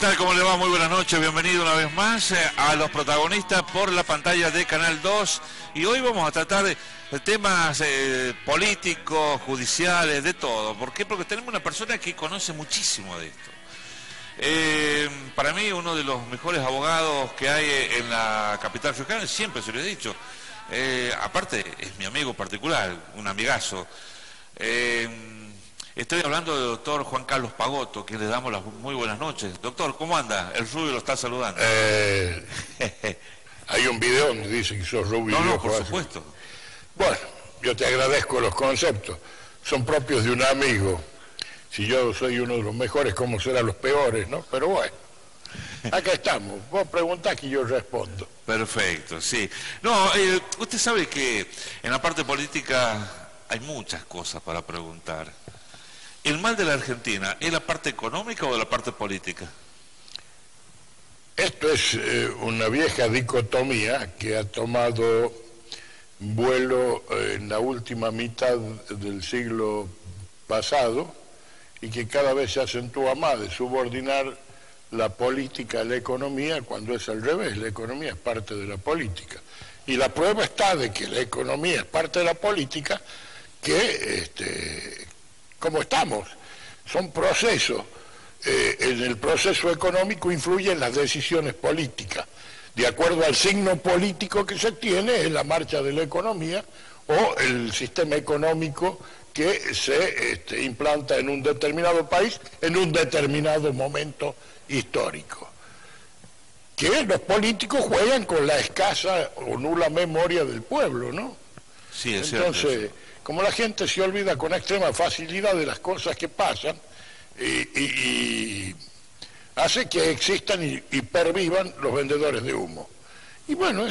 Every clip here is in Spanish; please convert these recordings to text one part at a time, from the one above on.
tal? ¿Cómo le va? Muy buenas noches, bienvenido una vez más eh, a los protagonistas por la pantalla de Canal 2 y hoy vamos a tratar de, temas eh, políticos, judiciales, de todo. ¿Por qué? Porque tenemos una persona que conoce muchísimo de esto. Eh, para mí uno de los mejores abogados que hay en la capital fiscal, siempre se lo he dicho. aparte es mi amigo particular, un amigazo. Estoy hablando del doctor Juan Carlos Pagoto, que le damos las muy buenas noches. Doctor, ¿cómo anda? El Rubio lo está saludando. Eh, hay un video donde dice que sos Rubio. No, no, por supuesto. Bueno, yo te agradezco los conceptos. Son propios de un amigo. Si yo soy uno de los mejores, ¿cómo serán los peores, no? Pero bueno, acá estamos. Vos preguntás que yo respondo. Perfecto, sí. No, eh, usted sabe que en la parte política hay muchas cosas para preguntar. ¿El mal de la Argentina es la parte económica o la parte política? Esto es eh, una vieja dicotomía que ha tomado vuelo eh, en la última mitad del siglo pasado y que cada vez se acentúa más de subordinar la política a la economía cuando es al revés, la economía es parte de la política. Y la prueba está de que la economía es parte de la política, que este, como estamos. Son procesos. Eh, en el proceso económico influyen las decisiones políticas. De acuerdo al signo político que se tiene, es la marcha de la economía o el sistema económico que se este, implanta en un determinado país en un determinado momento histórico. Que los políticos juegan con la escasa o nula memoria del pueblo, ¿no? Sí, es Entonces, como la gente se olvida con extrema facilidad de las cosas que pasan, y, hace que existan y, pervivan los vendedores de humo. Y bueno,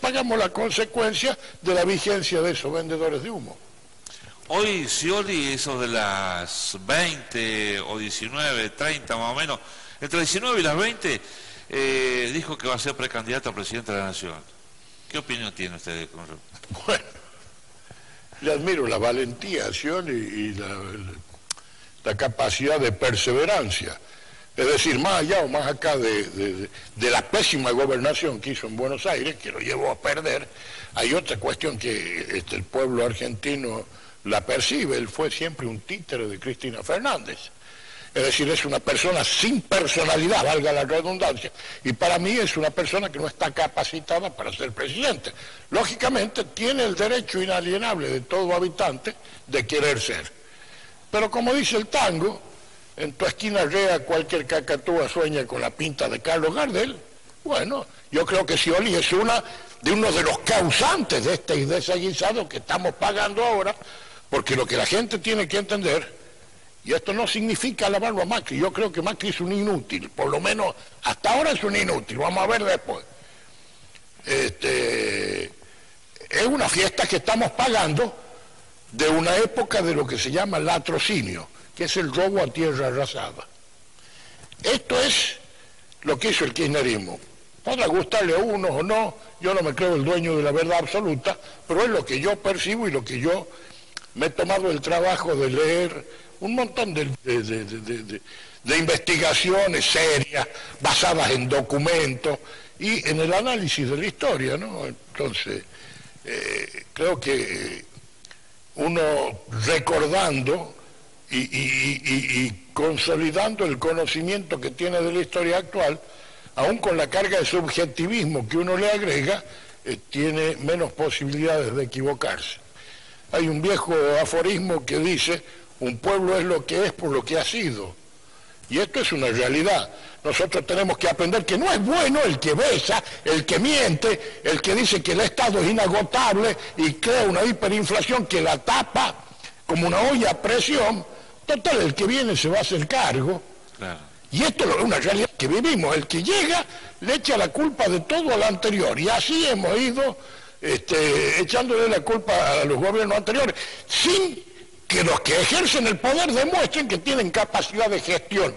pagamos la consecuencia de la vigencia de esos vendedores de humo. Hoy Scioli, eso de las 20 o 19, 30 más o menos, entre 19 y las 20, eh, dijo que va a ser precandidato a presidente de la Nación. ¿Qué opinión tiene usted con Bueno, le admiro la valentía, acción y, la, capacidad de perseverancia. Es decir, más allá o más acá de, la pésima gobernación que hizo en Buenos Aires, que lo llevó a perder, hay otra cuestión que este, el pueblo argentino la percibe. Él fue siempre un títere de Cristina Fernández. Es decir, es una persona sin personalidad, valga la redundancia, y para mí es una persona que no está capacitada para ser presidente. Lógicamente tiene el derecho inalienable de todo habitante de querer ser. Pero como dice el tango, en tu esquina rea cualquier cacatúa sueña con la pinta de Carlos Gardel. Bueno, yo creo que Scioli es una de uno de los causantes de este desaguisado que estamos pagando ahora, porque lo que la gente tiene que entender y esto no significa alabarlo a Macri. Yo creo que Macri es un inútil, por lo menos hasta ahora es un inútil. Vamos a ver después. Este, es una fiesta que estamos pagando de una época de lo que se llama latrocinio, que es el robo a tierra arrasada. Esto es lo que hizo el kirchnerismo. Podrá gustarle a uno o no, yo no me creo el dueño de la verdad absoluta, pero es lo que yo percibo y lo que yo me he tomado el trabajo de leer un montón de, investigaciones serias, basadas en documentos y en el análisis de la historia, ¿no? Entonces, eh, creo que uno recordando y, consolidando el conocimiento que tiene de la historia actual, aún con la carga de subjetivismo que uno le agrega, eh, tiene menos posibilidades de equivocarse. Hay un viejo aforismo que dice, un pueblo es lo que es por lo que ha sido. Y esto es una realidad. Nosotros tenemos que aprender que no es bueno el que besa, el que miente, el que dice que el Estado es inagotable y crea una hiperinflación que la tapa como una olla a presión. Total, el que viene se va a hacer cargo. Y esto es una realidad que vivimos. El que llega le echa la culpa de todo a lo anterior. Y así hemos ido este, echándole la culpa a los gobiernos anteriores, sin que los que ejercen el poder demuestren que tienen capacidad de gestión.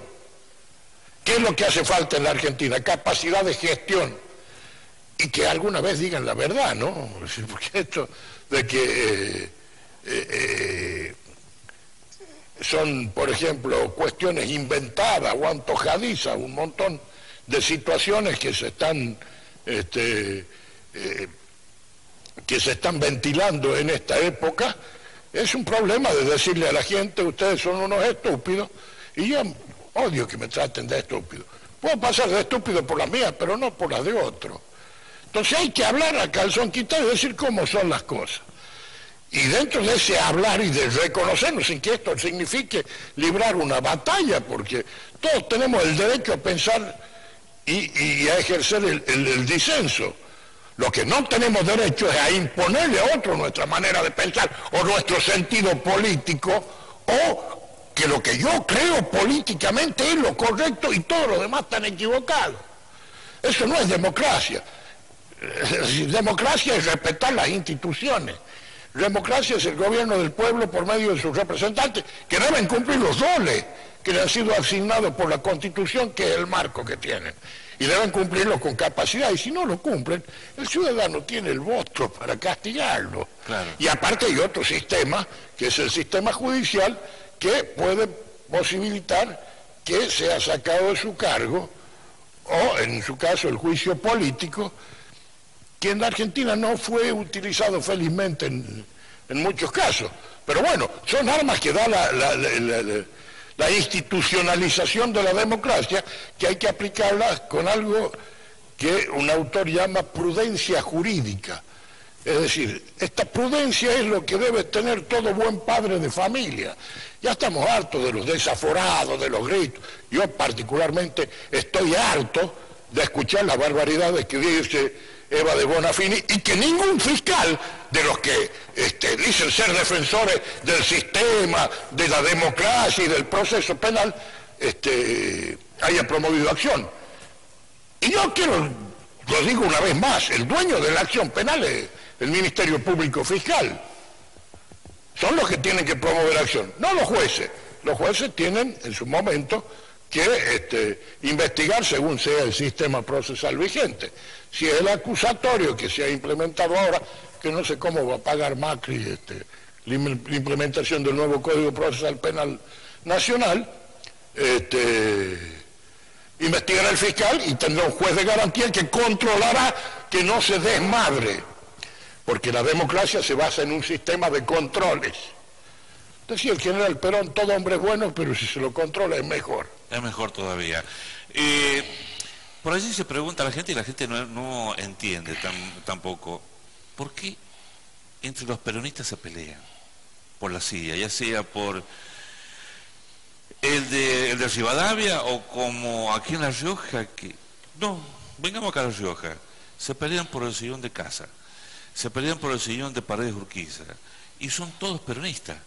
¿Qué es lo que hace falta en la Argentina? Capacidad de gestión. Y que alguna vez digan la verdad, ¿no? Porque esto de que eh, eh, son, por ejemplo, cuestiones inventadas o antojadizas, un montón de situaciones que se están, este, eh, que se están ventilando en esta época, es un problema de decirle a la gente, ustedes son unos estúpidos, y yo odio que me traten de estúpido. Puedo pasar de estúpido por las mías, pero no por las de otro. Entonces hay que hablar a calzón y decir cómo son las cosas. Y dentro de ese hablar y de reconocernos sin que esto signifique librar una batalla, porque todos tenemos el derecho a pensar y, a ejercer el, disenso. Lo que no tenemos derecho es a imponerle a otro nuestra manera de pensar o nuestro sentido político o que lo que yo creo políticamente es lo correcto y todos los demás están equivocados. Eso no es democracia. Democracia es respetar las instituciones. Democracia es el gobierno del pueblo por medio de sus representantes, que deben cumplir los roles que le han sido asignados por la Constitución, que es el marco que tienen. Y deben cumplirlo con capacidad. Y si no lo cumplen, el ciudadano tiene el voto para castigarlo. Y aparte hay otro sistema, que es el sistema judicial, que puede posibilitar que sea sacado de su cargo, o en su caso el juicio político, que en la Argentina no fue utilizado felizmente en, muchos casos. Pero bueno, son armas que da la, institucionalización de la democracia, que hay que aplicarlas con algo que un autor llama prudencia jurídica. Es decir, esta prudencia es lo que debe tener todo buen padre de familia. Ya estamos hartos de los desaforados, de los gritos. Yo particularmente estoy harto de escuchar las barbaridades que dice Eva de Bonafini, y que ningún fiscal de los que este, dicen ser defensores del sistema, de la democracia y del proceso penal, este, haya promovido acción. Y yo quiero, lo digo una vez más, el dueño de la acción penal es el Ministerio Público Fiscal. Son los que tienen que promover acción, no los jueces. Los jueces tienen en su momento que este, investigar según sea el sistema procesal vigente. Si es el acusatorio que se ha implementado ahora, que no sé cómo va a pagar Macri este, la implementación del nuevo Código Procesal Penal Nacional, este, investigará el fiscal y tendrá un juez de garantía que controlará que no se desmadre, porque la democracia se basa en un sistema de controles. Decía el general Perón, todo hombre es bueno, pero si se lo controla es mejor. Es mejor todavía. Eh, por allí se pregunta la gente y la gente no, entiende tampoco por qué entre los peronistas se pelean por la silla, ya sea por el de, el de Rivadavia o como aquí en La Rioja, que no, vengamos acá a La Rioja, se pelean por el sillón de casa, se pelean por el sillón de Paredes Urquiza y son todos peronistas.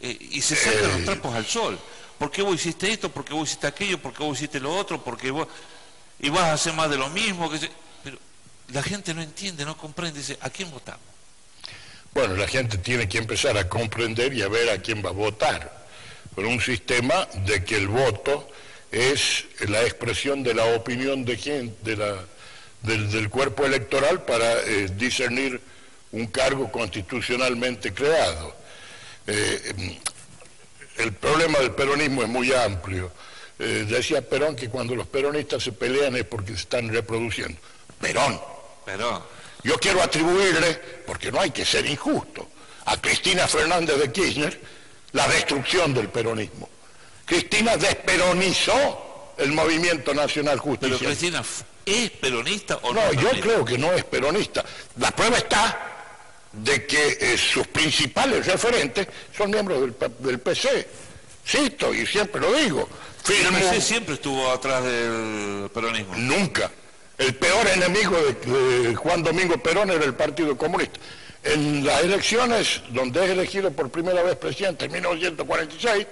Eh, y se sacan los trapos al sol. ¿Por qué vos hiciste esto? ¿Por qué vos hiciste aquello? ¿Por qué vos hiciste lo otro? porque vos... Y vas a hacer más de lo mismo. Que Pero la gente no entiende, no comprende. Dice, ¿a quién votamos? Bueno, la gente tiene que empezar a comprender y a ver a quién va a votar. Por un sistema de que el voto es la expresión de la opinión de gente, de la, del, cuerpo electoral para eh, discernir un cargo constitucionalmente creado. Eh, el problema del peronismo es muy amplio. Eh, decía Perón que cuando los peronistas se pelean es porque se están reproduciendo. Perón. Perón. Yo quiero atribuirle, porque no hay que ser injusto, a Cristina Fernández de Kirchner la destrucción del peronismo. Cristina desperonizó el movimiento nacional justicia. Pero Cristina es peronista o no? No, yo creo que no es peronista. La prueba está de que eh, sus principales referentes son miembros del, del PC. Cito, y siempre lo digo. el PC siempre estuvo atrás del peronismo. Nunca. El peor enemigo de, Juan Domingo Perón era el Partido Comunista. En las elecciones, donde es elegido por primera vez presidente en 1946,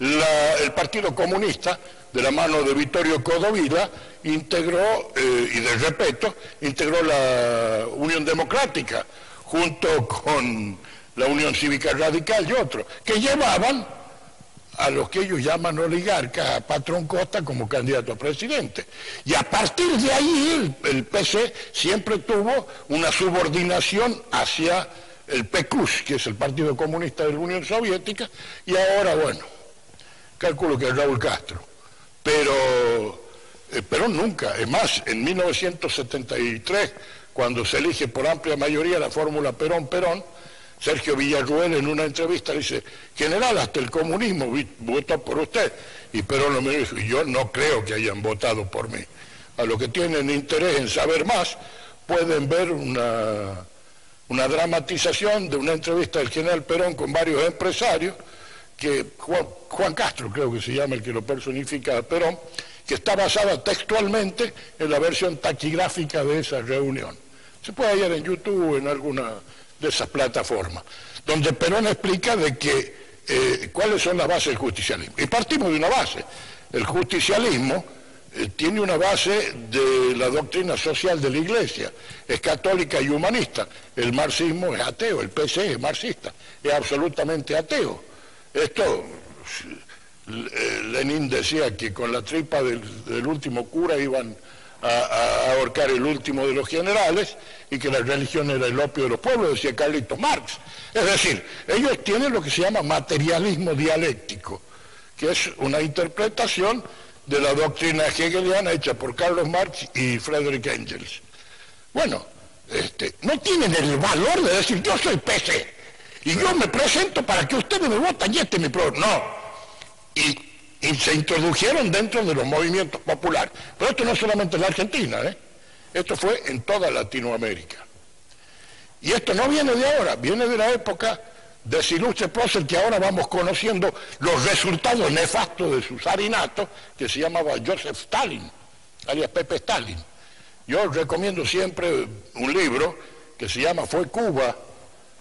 el Partido Comunista, de la mano de Vittorio Codovila, integró, eh, y de respeto, integró la Unión Democrática, junto con la Unión Cívica Radical y otros, que llevaban a los que ellos llaman oligarcas, a Patrón Costa como candidato a presidente. Y a partir de ahí el, PC siempre tuvo una subordinación hacia el PQS, que es el Partido Comunista de la Unión Soviética, y ahora, bueno, calculo que es Raúl Castro. Pero eh, Perón nunca, es más, en 1973, cuando se elige por amplia mayoría la fórmula Perón-Perón, Sergio Villarruel en una entrevista dice, general, hasta el comunismo votó por usted. Y Perón me dijo, yo no creo que hayan votado por mí. A los que tienen interés en saber más, pueden ver una, dramatización de una entrevista del general Perón con varios empresarios, que Juan, Castro creo que se llama el que lo personifica a Perón, que está basada textualmente en la versión taquigráfica de esa reunión. Se puede hallar en YouTube, en alguna de esas plataformas, donde Perón explica de que eh, cuáles son las bases del justicialismo. Y partimos de una base. El justicialismo eh, tiene una base de la doctrina social de la Iglesia, es católica y humanista. El marxismo es ateo, el PC es marxista, es absolutamente ateo. Esto, eh, Lenin decía que con la tripa del, último cura iban a, ahorcar el último de los generales y que la religión era el opio de los pueblos, decía Carlito Marx. Es decir, ellos tienen lo que se llama materialismo dialéctico, que es una interpretación de la doctrina hegeliana hecha por Carlos Marx y Friedrich Engels. Bueno, este, no tienen el valor de decir yo soy PC y yo me presento para que ustedes me voten y este es mi problema. No. Y, se introdujeron dentro de los movimientos populares. Pero esto no solamente en la Argentina, ¿eh? esto fue en toda Latinoamérica. Y esto no viene de ahora, viene de la época de ese ilustre prócer que ahora vamos conociendo los resultados nefastos de su zarinato, que se llamaba Joseph Stalin, alias Pepe Stalin. Yo recomiendo siempre un libro que se llama Fue Cuba,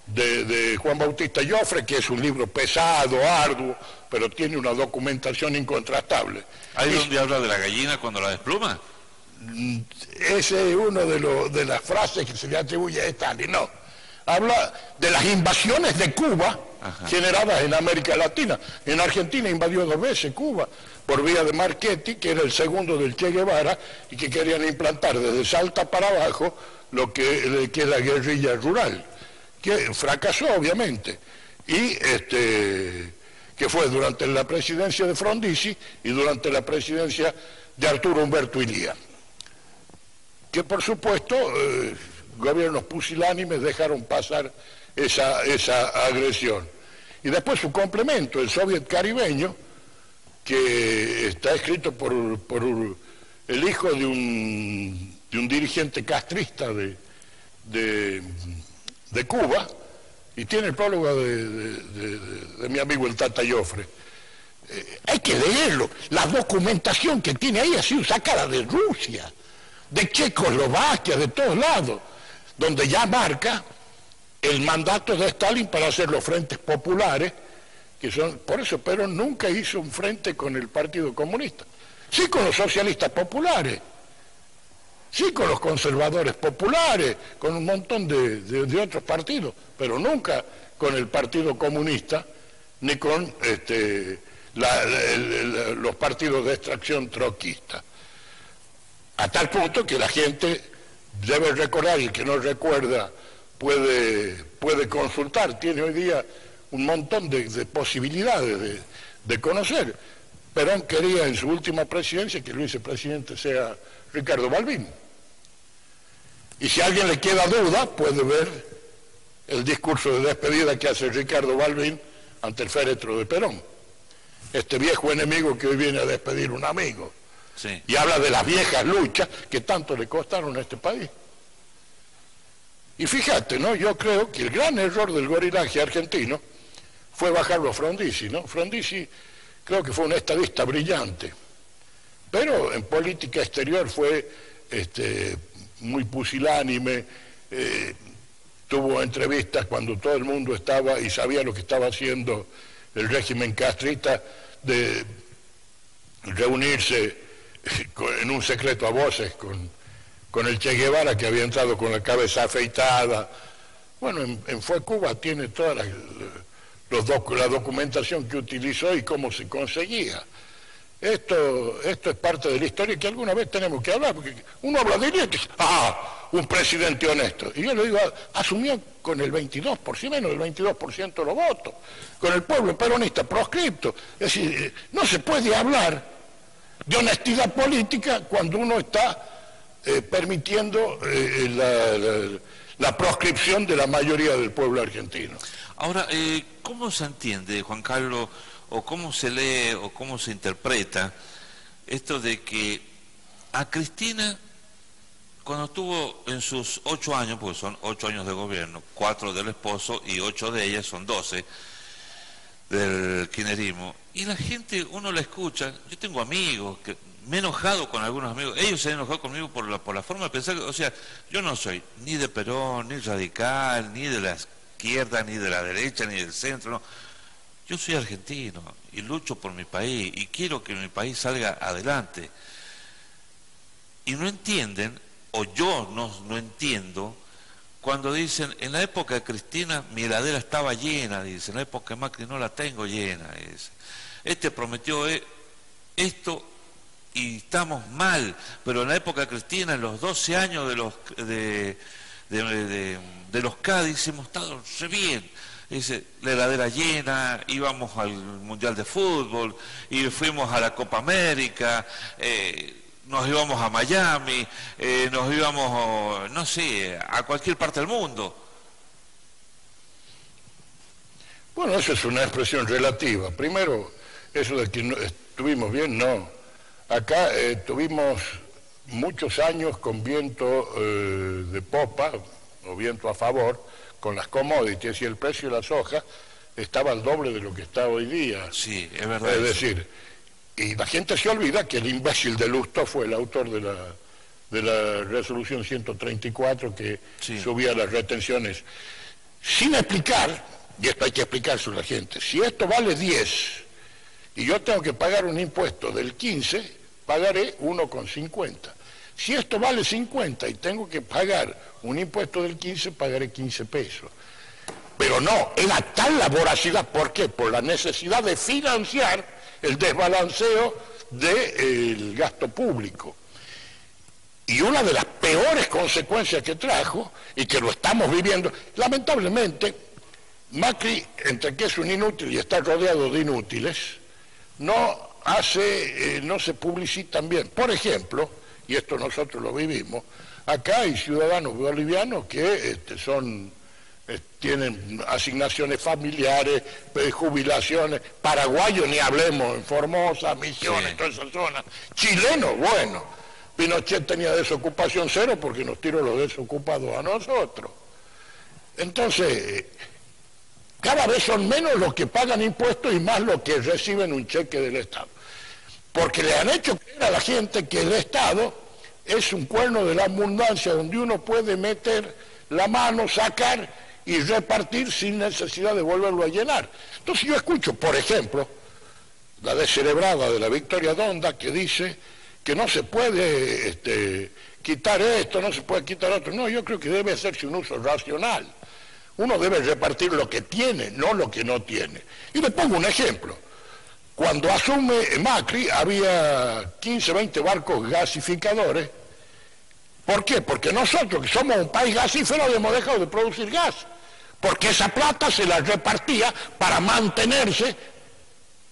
de, Juan Bautista Joffre, que es un libro pesado, arduo, pero tiene una documentación incontrastable. ¿Hay donde habla de la gallina cuando la despluma? Mm, ese es uno de, de las frases que se le atribuye a Stalin, no habla de las invasiones de Cuba generadas en América Latina. En Argentina invadió dos veces Cuba por vía de Marchetti, que era el segundo del Che Guevara, y que querían implantar desde Salta para abajo lo que, que es la guerrilla rural, que fracasó obviamente, y este, que fue durante la presidencia de Frondizi y durante la presidencia de Arturo Humberto Ilía, que por supuesto... Eh, gobiernos pusilánimes dejaron pasar esa, esa agresión. Y después su complemento, el soviet caribeño, que está escrito por, el hijo de un, de un dirigente castrista de, de, Cuba, y tiene el prólogo de, mi amigo el Tata Joffre. Eh, hay que leerlo. La documentación que tiene ahí ha sido sacada de Rusia, de Checoslovaquia, de todos lados donde ya marca el mandato de Stalin para hacer los frentes populares, que son, por eso Perón nunca hizo un frente con el Partido Comunista, sí con los socialistas populares, sí con los conservadores populares, con un montón de, otros partidos, pero nunca con el Partido Comunista ni con este, los partidos de extracción troquista. A tal punto que la gente debe recordar y que no recuerda puede, puede consultar, tiene hoy día un montón de, posibilidades de, conocer. Perón quería en su última presidencia que el vicepresidente sea Ricardo Balbín. Y si a alguien le queda duda, puede ver el discurso de despedida que hace Ricardo Balbín ante el féretro de Perón. Este viejo enemigo que hoy viene a despedir un amigo. Y habla de las viejas luchas que tanto le costaron a este país. Y fíjate, ¿no? Yo creo que el gran error del gorilaje argentino fue bajarlo a Frondizi, ¿no? Frondizi creo que fue un estadista brillante, pero en política exterior fue este, muy pusilánime, eh, tuvo entrevistas cuando todo el mundo estaba y sabía lo que estaba haciendo el régimen castrista de reunirse en un secreto a voces con, con el Che Guevara que había entrado con la cabeza afeitada. Bueno, en, Fue Cuba tiene toda los la documentación que utilizó y cómo se conseguía. Esto, esto es parte de la historia que alguna vez tenemos que hablar, porque uno habla de y dice, ah, un presidente honesto. Y yo le digo, asumió con el 22%, menos del 22% de los votos, con el pueblo peronista proscripto. Es decir, eh, no se puede hablar de honestidad política cuando uno está eh, permitiendo eh, la, proscripción de la mayoría del pueblo argentino. Ahora, ¿cómo se entiende, Juan Carlos? O cómo se lee o cómo se interpreta esto de que a Cristina, cuando estuvo en sus ocho años, porque son ocho años de gobierno, cuatro del esposo y ocho de ellas, son doce del kirchnerismo, y la gente, uno la escucha, yo tengo amigos que me he enojado con algunos amigos, ellos se han enojado conmigo por la, por la forma de pensar, o sea, yo no soy ni de Perón, ni radical, ni de la izquierda, ni de la derecha, ni del centro, no yo soy argentino y lucho por mi país y quiero que mi país salga adelante. Y no entienden, o yo no, no entiendo, cuando dicen, en la época de Cristina mi heladera estaba llena, dice, en la época de Macri no la tengo llena. Este prometió eh, esto y estamos mal, pero en la época de Cristina, en los 12 años de los, de, de los Cádiz, hemos estado bien Dice, la heladera llena, íbamos al Mundial de Fútbol, y fuimos a la Copa América, eh, nos íbamos a Miami, eh, nos íbamos, no sé, a cualquier parte del mundo. Bueno, eso es una expresión relativa. Primero, eso de que estuvimos bien, no. Acá eh, tuvimos muchos años con viento de popa, o viento a favor, con las commodities y el precio de la soja estaba al doble de lo que está hoy día. Sí, es verdad. Es decir, y la gente se olvida que el imbécil de Lusto fue el autor de la, de la resolución 134 que subía las retenciones. Sin explicar, y esto hay que explicárselo a la gente, si esto vale 10 y yo tengo que pagar un impuesto del 15, pagaré 1,50. Si esto vale 50 y tengo que pagar un impuesto del 15, pagaré 15 pesos. Pero no, era tal la voracidad, ¿por qué? Por la necesidad de financiar el desbalanceo del gasto público. Y una de las peores consecuencias que trajo, y que lo estamos viviendo, lamentablemente, Macri, entre que es un inútil y está rodeado de inútiles, no hace, eh, no se publicitan bien. Por ejemplo, y esto nosotros lo vivimos, acá hay ciudadanos bolivianos que este, son eh, tienen asignaciones familiares, eh, jubilaciones, paraguayos ni hablemos, en Formosa, Misiones, toda esa zona, chilenos, bueno, Pinochet tenía desocupación cero porque nos tiró los desocupados a nosotros. Entonces, cada vez son menos los que pagan impuestos y más los que reciben un cheque del Estado porque le han hecho creer a la gente que el Estado es un cuerno de la abundancia donde uno puede meter la mano, sacar y repartir sin necesidad de volverlo a llenar. Entonces yo escucho, por ejemplo, la descerebrada de la Victoria Donda que dice que no se puede este, quitar esto, no se puede quitar otro. No, yo creo que debe hacerse un uso racional. Uno debe repartir lo que tiene, no lo que no tiene. Y le pongo un ejemplo. Cuando asume Macri había 15, 20 barcos gasificadores. ¿Por qué? Porque nosotros, que somos un país gasífero, hemos dejado de producir gas. Porque esa plata se la repartía para mantenerse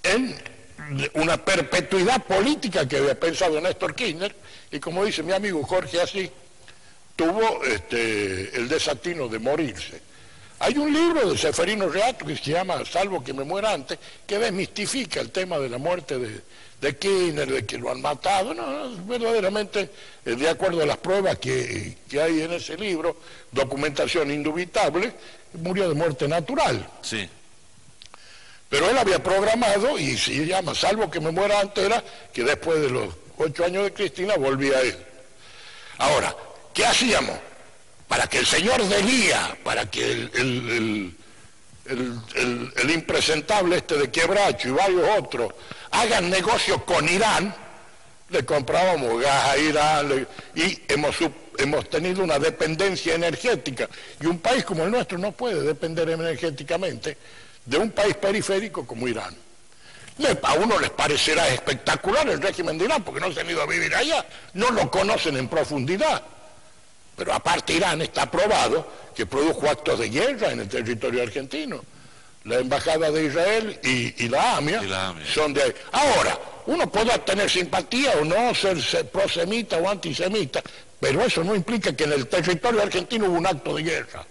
en una perpetuidad política que había pensado Néstor Kirchner. Y como dice mi amigo Jorge así, tuvo este, el desatino de morirse. Hay un libro de Seferino Reato que se llama Salvo que me muera antes, que desmistifica el tema de la muerte de, de Kirchner, de que lo han matado. No, verdaderamente, eh, de acuerdo a las pruebas que, hay en ese libro, documentación indubitable, murió de muerte natural. Sí. Pero él había programado, y se llama Salvo que me muera antes, era que después de los ocho años de Cristina volvía a él. Ahora, ¿qué hacíamos? Para que el señor de guía, para que el, impresentable este de Quebracho y varios otros hagan negocio con Irán, le comprábamos gas a Irán y hemos, hemos tenido una dependencia energética. Y un país como el nuestro no puede depender energéticamente de un país periférico como Irán. A uno les parecerá espectacular el régimen de Irán porque no se han ido a vivir allá, no lo conocen en profundidad. Pero aparte Irán está probado que produjo actos de guerra en el territorio argentino. La embajada de Israel y, la, AMIA son de ahí. Ahora, uno puede tener simpatía o no, ser prosemita o antisemita, pero eso no implica que en el territorio argentino hubo un acto de guerra.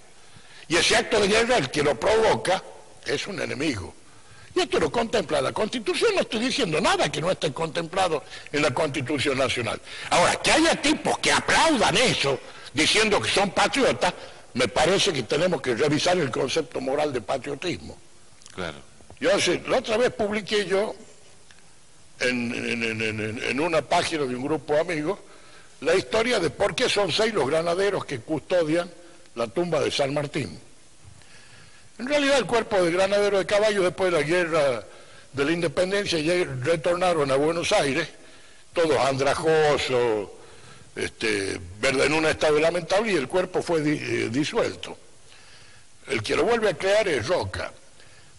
Y ese acto de guerra, el que lo provoca, es un enemigo. Y esto lo contempla la Constitución, no estoy diciendo nada que no esté contemplado en la Constitución Nacional. Ahora, que haya tipos que aplaudan eso, diciendo que son patriotas, me parece que tenemos que revisar el concepto moral de patriotismo. Claro. Yo la otra vez publiqué yo en, una página de un grupo de amigos la historia de por qué son seis los granaderos que custodian la tumba de San Martín. En realidad el cuerpo de granaderos de caballo después de la guerra de la independencia ya retornaron a Buenos Aires, todos andrajosos, este, en un estado lamentable y el cuerpo fue eh, disuelto. El que lo vuelve a crear es Roca.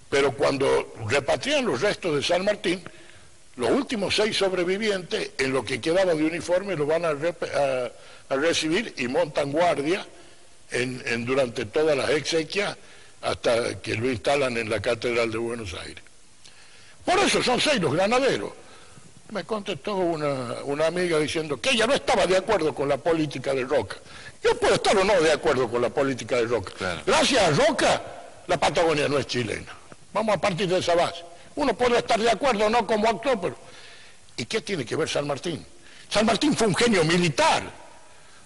Pero cuando repatrian los restos de San Martín, los últimos seis sobrevivientes, en lo que quedaba de uniforme, lo van a, recibir y montan guardia durante todas las exequias hasta que lo instalan en la Catedral de Buenos Aires. Por eso son seis los granaderos. Me contestó una, amiga diciendo que ella no estaba de acuerdo con la política de Roca. Yo puedo estar o no de acuerdo con la política de Roca. Gracias a Roca, la Patagonia no es chilena. Vamos a partir de esa base. Uno puede estar de acuerdo o no como actor, pero ¿y qué tiene que ver San Martín? San Martín fue un genio militar.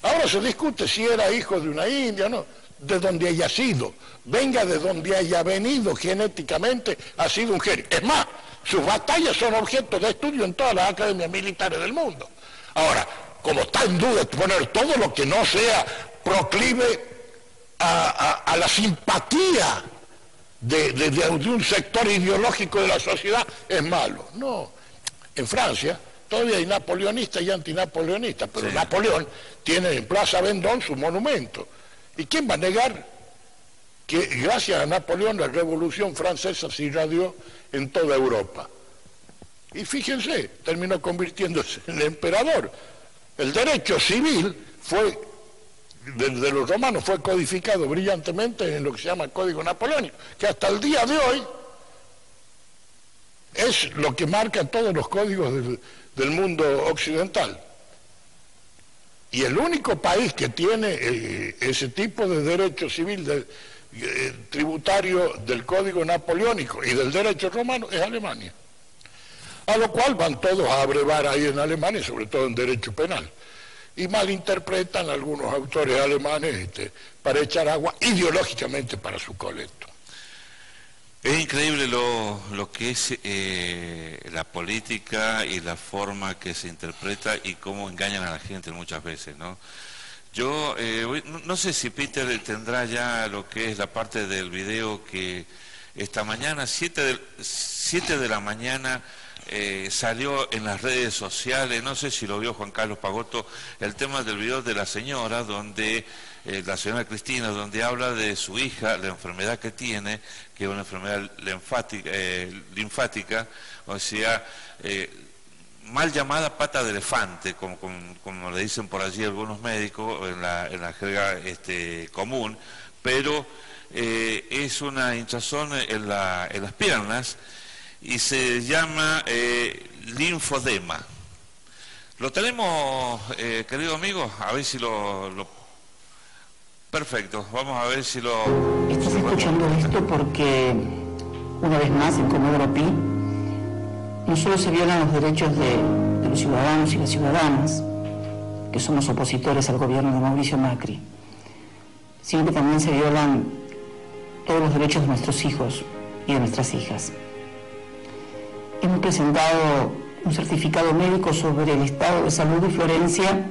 Ahora se discute si era hijo de una india, ¿no? De donde haya sido, venga de donde haya venido genéticamente, ha sido un genio. Es más, sus batallas son objeto de estudio en todas las academias militares del mundo. Ahora, como está en duda poner todo lo que no sea proclive a la simpatía de, un sector ideológico de la sociedad es malo. No. En Francia todavía hay napoleonistas y antinapoleonistas, pero Napoleón tiene en Plaza Vendôme su monumento. ¿Y quién va a negar que gracias a Napoleón la revolución francesa se irradió en toda Europa? Y fíjense, terminó convirtiéndose en emperador. El derecho civil fue de, los romanos fue codificado brillantemente en lo que se llama Código Napoleónico, que hasta el día de hoy es lo que marca todos los códigos del, mundo occidental. Y el único país que tiene eh, ese tipo de derecho civil eh, tributario del Código Napoleónico y del derecho romano es Alemania. A lo cual van todos a abrevar ahí en Alemania, sobre todo en derecho penal y malinterpretan algunos autores alemanes este, para echar agua ideológicamente para su colecto. Es increíble lo, que es eh, la política y la forma que se interpreta y cómo engañan a la gente muchas veces, ¿no? Yo eh, no sé si Peter tendrá ya lo que es la parte del video que esta mañana, 7 de, 7 de la mañana, eh, salió en las redes sociales, no sé si lo vio Juan Carlos Pagotto, el tema del video de la señora, donde eh, la señora Cristina, donde habla de su hija, la enfermedad que tiene, que es una enfermedad linfática, eh, o sea, mal llamada pata de elefante, como, le dicen por allí algunos médicos en la, en la jerga este, común, pero es una hinchazón en, la, en las piernas y se llama eh, linfodema. Lo tenemos, eh, querido amigo, a ver si lo, Perfecto, vamos a ver si lo... Estás escuchando esto porque, una vez más, en Comodoro Pi, no solo se violan los derechos de, de los ciudadanos y las ciudadanas, que somos opositores al gobierno de Mauricio Macri, sino que también se violan todos los derechos de nuestros hijos y de nuestras hijas. Hemos presentado un certificado médico sobre el estado de salud de Florencia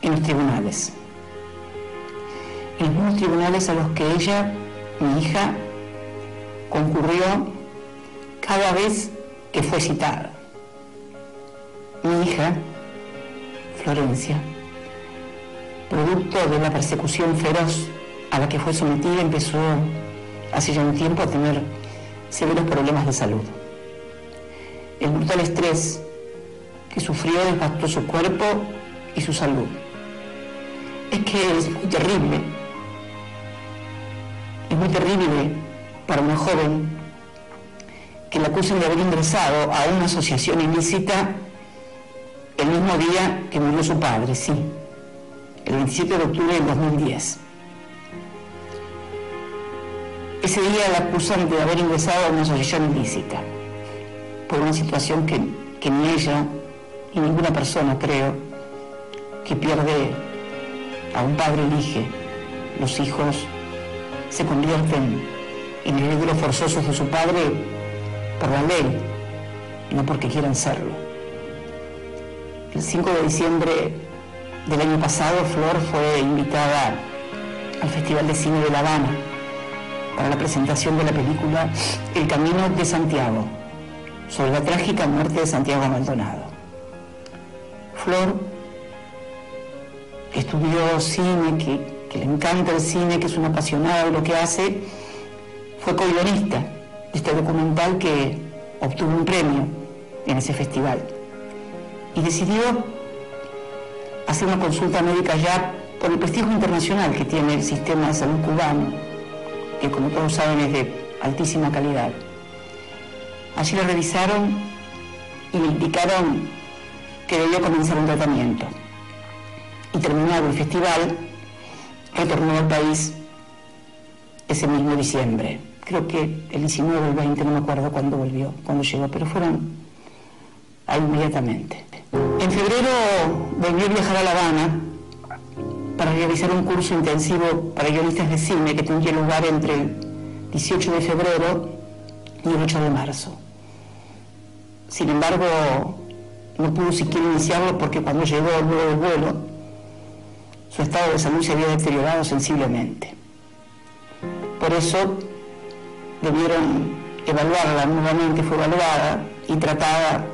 en los tribunales. En mismos tribunales a los que ella, mi hija, concurrió cada vez que fue citada. Mi hija, Florencia, producto de la persecución feroz a la que fue sometida, empezó hace ya un tiempo a tener severos problemas de salud El brutal estrés que sufrió devastó su cuerpo y su salud. Es que es muy terrible. Es muy terrible para una joven que la acusan de haber ingresado a una asociación ilícita el mismo día que murió su padre, sí, el 27 de octubre del 2010. Ese día la acusan de haber ingresado a una asociación ilícita por una situación que, que ni ella y ninguna persona, creo, que pierde a un padre elige. Los hijos se convierten en herederos forzosos de su padre por la ley, no porque quieran serlo. El 5 de diciembre del año pasado, Flor fue invitada al Festival de Cine de La Habana para la presentación de la película El Camino de Santiago, sobre la trágica muerte de Santiago Maldonado. Flor estudió cine, que, le encanta el cine, que es una apasionada de lo que hace, fue co-guionista de este documental que obtuvo un premio en ese festival y decidió hacer una consulta médica ya por el prestigio internacional que tiene el sistema de salud cubano, que como todos saben es de altísima calidad. Allí la revisaron y le indicaron que debía comenzar un tratamiento. Y terminado el festival, al país ese mismo diciembre. Creo que el 19 o el 20, no me acuerdo cuándo volvió, cuándo llegó, pero fueron ahí inmediatamente. En febrero volvió a viajar a La Habana para realizar un curso intensivo para guionistas de cine que tendría lugar entre el 18 de febrero y el 8 de marzo. Sin embargo, no pudo siquiera iniciarlo porque cuando llegó luego del vuelo, su estado de salud se había deteriorado sensiblemente. Por eso debieron evaluarla nuevamente, fue evaluada y tratada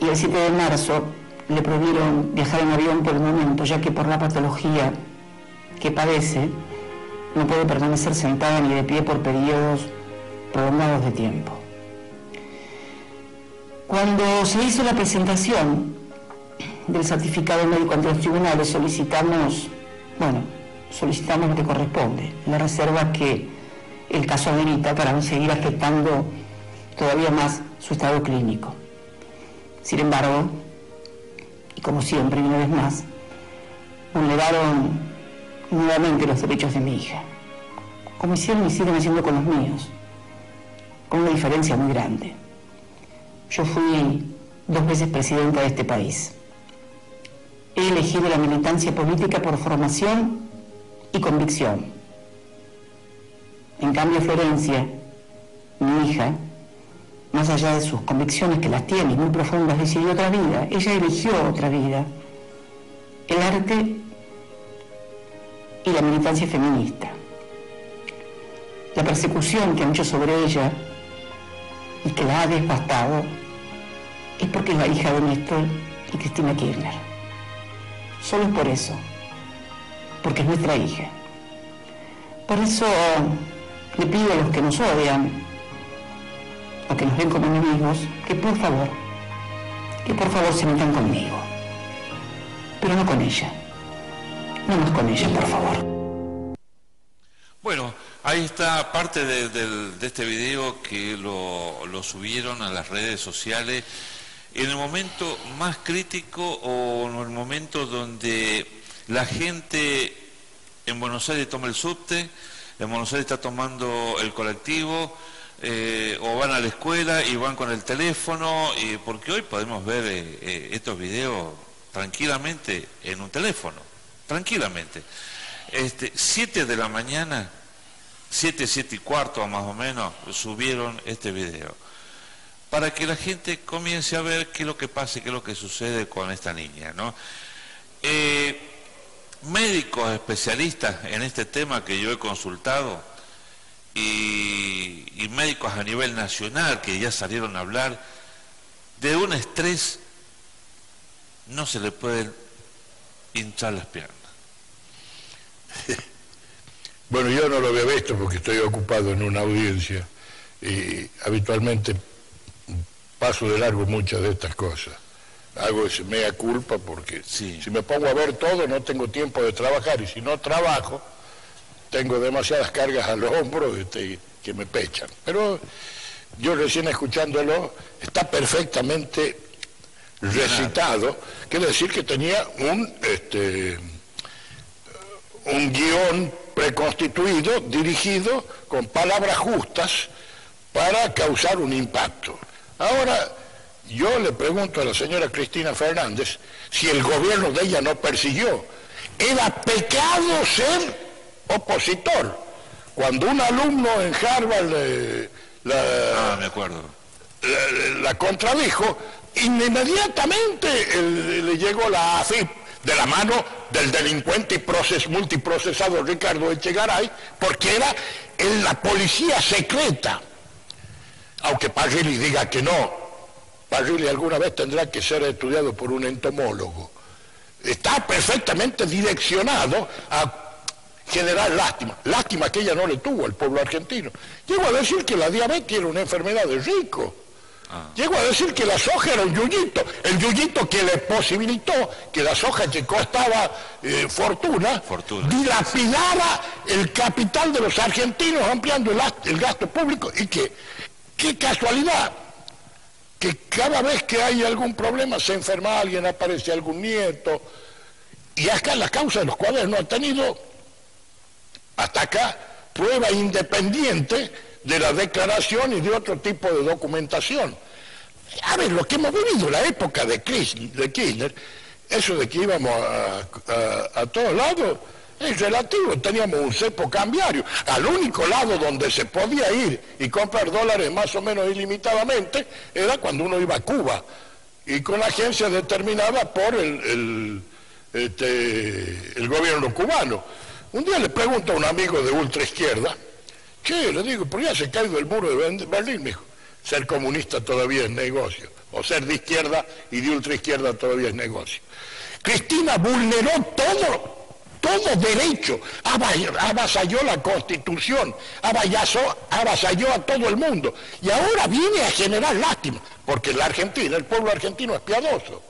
y el 7 de marzo le prohibieron viajar en avión por el momento, ya que por la patología que padece no puede permanecer sentada ni de pie por periodos prolongados de tiempo. Cuando se hizo la presentación del certificado médico ante los tribunales, solicitamos, bueno, solicitamos lo que corresponde, la reserva que el caso amerita para no seguir afectando todavía más su estado clínico. Sin embargo, y como siempre, una vez más, vulneraron nuevamente los derechos de mi hija, como hicieron y siguen haciendo con los míos, con una diferencia muy grande. Yo fui dos veces presidenta de este país. He elegido la militancia política por formación y convicción. En cambio, Florencia, mi hija, más allá de sus convicciones que las tiene muy profundas, decidió otra vida. Ella eligió otra vida. El arte y la militancia feminista. La persecución que han hecho sobre ella y que la ha devastado es porque es la hija de Néstor y Cristina Kirchner. Solo por eso, porque es nuestra hija. Por eso le pido a los que nos odian o que nos ven como enemigos que por favor, que por favor se metan conmigo, pero no con ella. No más con ella, por favor. Bueno, Ahí está parte de, este video que lo, subieron a las redes sociales en el momento más crítico o en el momento donde la gente en Buenos Aires toma el subte, en Buenos Aires está tomando el colectivo, eh, o van a la escuela y van con el teléfono, y porque hoy podemos ver eh, eh, estos videos tranquilamente en un teléfono, tranquilamente. Este, siete de la mañana 7, 7 y cuarto más o menos, subieron este video. Para que la gente comience a ver qué es lo que pasa y qué es lo que sucede con esta niña. ¿no? Eh, médicos especialistas en este tema que yo he consultado y, médicos a nivel nacional que ya salieron a hablar de un estrés no se le pueden hinchar las piernas. Bueno, yo no lo había visto porque estoy ocupado en una audiencia y habitualmente paso de largo muchas de estas cosas. Hago ese mea culpa porque si me pongo a ver todo no tengo tiempo de trabajar y si no trabajo tengo demasiadas cargas a los hombros este, que me pechan. Pero yo recién escuchándolo está perfectamente recitado, quiere decir que tenía un, este, un guion preconstituido, dirigido con palabras justas para causar un impacto. Ahora, yo le pregunto a la señora Cristina Fernández si el gobierno de ella no persiguió. Era pecado ser opositor. Cuando un alumno en Harvard la, ah, me acuerdo. la, contradijo, inmediatamente le llegó la AFIP de la mano del delincuente y proces, multiprocesado Ricardo Echegaray, porque era en la policía secreta. Aunque Parrilli diga que no, Parrilli alguna vez tendrá que ser estudiado por un entomólogo. Está perfectamente direccionado a generar lástima. Lástima que ella no le tuvo al pueblo argentino. Llego a decir que la diabetes era una enfermedad de rico. Ah. Llego a decir que la soja era un yuyito, el yuyito que le posibilitó que la soja que costaba eh, fortuna, dilapidara el capital de los argentinos ampliando el, el gasto público y que, qué casualidad, que cada vez que hay algún problema se enferma alguien, aparece algún nieto, y acá la causa de los cuadernos ha tenido hasta acá prueba independiente de la declaración y de otro tipo de documentación. A ver, lo que hemos vivido, la época de Kirchner, eso de que íbamos a, todos lados, es relativo, teníamos un cepo cambiario. Al único lado donde se podía ir y comprar dólares más o menos ilimitadamente era cuando uno iba a Cuba y con la agencia determinada por el, este, el gobierno cubano. Un día le pregunto a un amigo de ultra izquierda, che, le digo, ¿por qué se caído el muro de Berlín? Me dijo, ser comunista todavía es negocio, o ser de izquierda y de ultra izquierda todavía es negocio. Cristina vulneró todo, todo derecho, avasalló la constitución, avasalló, avasalló a todo el mundo, y ahora viene a generar lástima, porque la Argentina, el pueblo argentino es piadoso.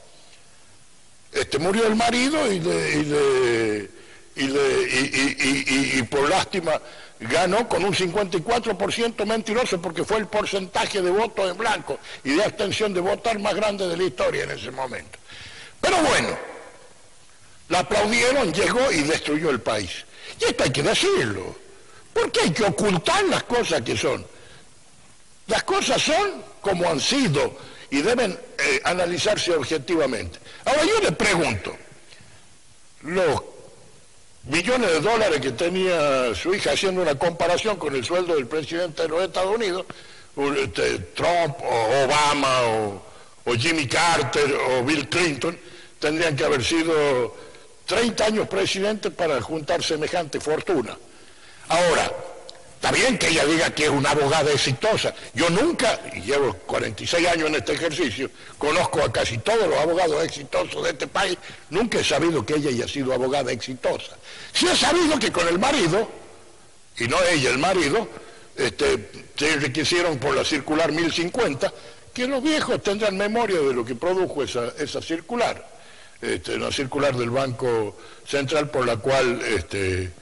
Este, murió el marido y de y, por lástima ganó con un 54% mentiroso porque fue el porcentaje de votos en blanco y de abstención de votar más grande de la historia en ese momento. Pero bueno, la aplaudieron, llegó y destruyó el país. Y esto hay que decirlo. porque hay que ocultar las cosas que son? Las cosas son como han sido y deben eh, analizarse objetivamente. Ahora yo le pregunto, los millones de dólares que tenía su hija haciendo una comparación con el sueldo del presidente de los Estados Unidos, este, Trump o Obama o, Jimmy Carter o Bill Clinton, tendrían que haber sido 30 años presidente para juntar semejante fortuna. Ahora, Está bien que ella diga que es una abogada exitosa. Yo nunca, y llevo 46 años en este ejercicio, conozco a casi todos los abogados exitosos de este país, nunca he sabido que ella haya sido abogada exitosa. Sí he sabido que con el marido, y no ella, el marido, este, se enriquecieron por la circular 1050, que los viejos tendrán memoria de lo que produjo esa, esa circular, este, la circular del Banco Central por la cual... Este,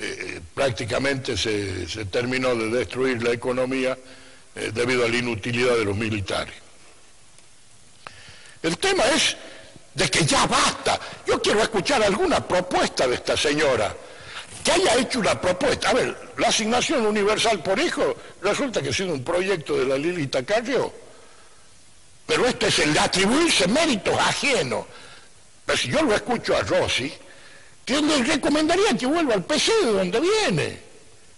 eh, prácticamente se, terminó de destruir la economía eh, debido a la inutilidad de los militares. El tema es de que ya basta. Yo quiero escuchar alguna propuesta de esta señora, que haya hecho una propuesta. A ver, la asignación universal por hijo resulta que ha sido un proyecto de la Lilita Carrió. Pero este es el de atribuirse méritos ajenos. Pero si yo lo escucho a Rossi, que le recomendaría que vuelva al PC de donde viene.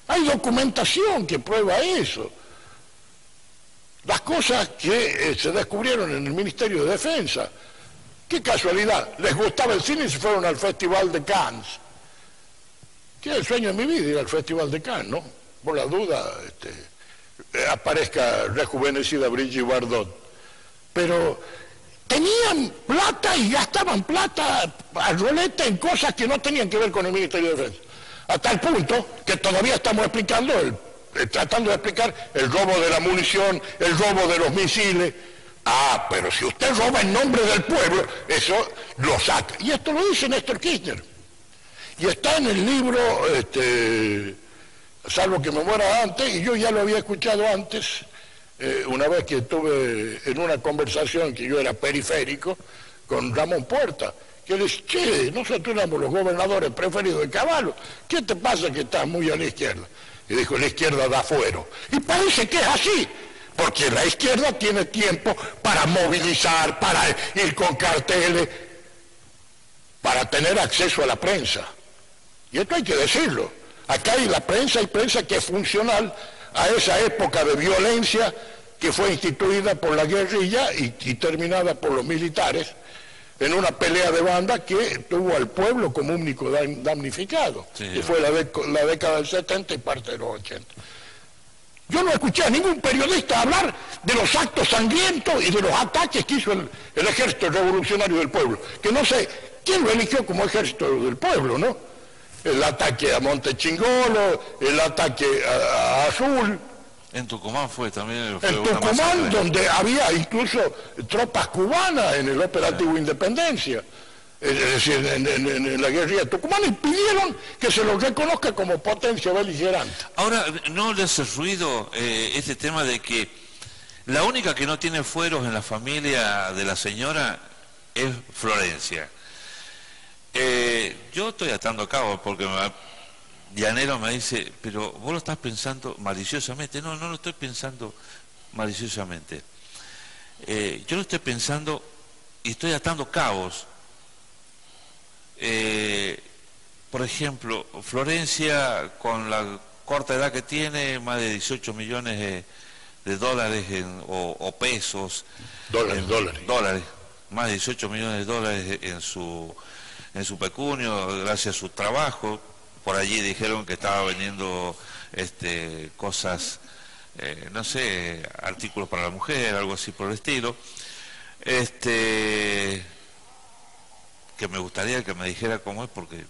Hay documentación que prueba eso. Las cosas que eh, se descubrieron en el Ministerio de Defensa. Qué casualidad, les gustaba el cine y se fueron al Festival de Cannes. Que el sueño de mi vida ir al Festival de Cannes, ¿no? Por la duda este, eh, aparezca rejuvenecida Brigitte Bardot. Pero tenían plata y gastaban plata a roleta en cosas que no tenían que ver con el Ministerio de Defensa. Hasta el punto que todavía estamos explicando, eh, tratando de explicar el robo de la munición, el robo de los misiles, Ah, pero si usted roba en nombre del pueblo, eso lo saca. Y esto lo dice Néstor Kirchner. Y está en el libro, este, salvo que me muera antes, y yo ya lo había escuchado antes, eh, una vez que estuve en una conversación que yo era periférico con Ramón Puerta, que le dice, che, nosotros éramos los gobernadores preferidos de Caballo, ¿qué te pasa que estás muy a la izquierda? Y dijo, la izquierda da fuero. Y parece que es así porque la izquierda tiene tiempo para movilizar, para ir con carteles, para tener acceso a la prensa. Y esto hay que decirlo. Acá hay la prensa, hay prensa que es funcional a esa época de violencia que fue instituida por la guerrilla y, terminada por los militares en una pelea de banda que tuvo al pueblo como único damnificado, que fue la, la década del 70 y parte de los 80. Yo no escuché a ningún periodista hablar de los actos sangrientos y de los ataques que hizo el, ejército revolucionario del pueblo, que no sé quién lo eligió como ejército del pueblo, ¿no? El ataque a Montechingolo, el ataque a, Azul. En Tucumán fue también. en Tucumán, donde había incluso tropas cubanas en el operativo Independencia es decir, en, la guerrilla tucumana, y pidieron que se lo reconozca como potencia beligerante. Ahora, ¿no le hace ruido eh, este tema de que la única que no tiene fueros en la familia de la señora es Florencia? Eh, yo estoy atando a cabo porque Dianero me dice, pero vos lo estás pensando maliciosamente. No, no lo estoy pensando maliciosamente. Eh, yo lo estoy pensando y estoy atando cabos eh, por ejemplo, Florencia, con la corta edad que tiene, más de 18 millones de, dólares o, pesos. Dólares, dólares. Dólares, más de 18 millones de dólares en su, en su pecunio, gracias a su trabajo. Por allí dijeron que estaba vendiendo este, cosas, eh, no sé, artículos para la mujer, algo así por el estilo. Este, que me gustaría que me dijera cómo es porque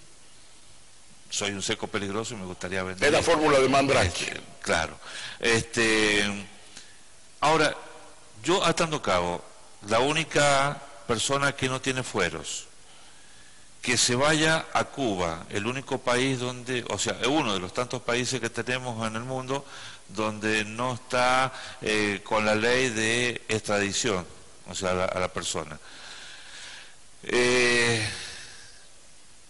soy un seco peligroso y me gustaría vender. Es la fórmula de Mandrake. Este, claro. Este, ahora, yo atando cabo, la única persona que no tiene fueros, que se vaya a Cuba, el único país donde, o sea, uno de los tantos países que tenemos en el mundo donde no está eh, con la ley de extradición, o sea, a la persona. Eh,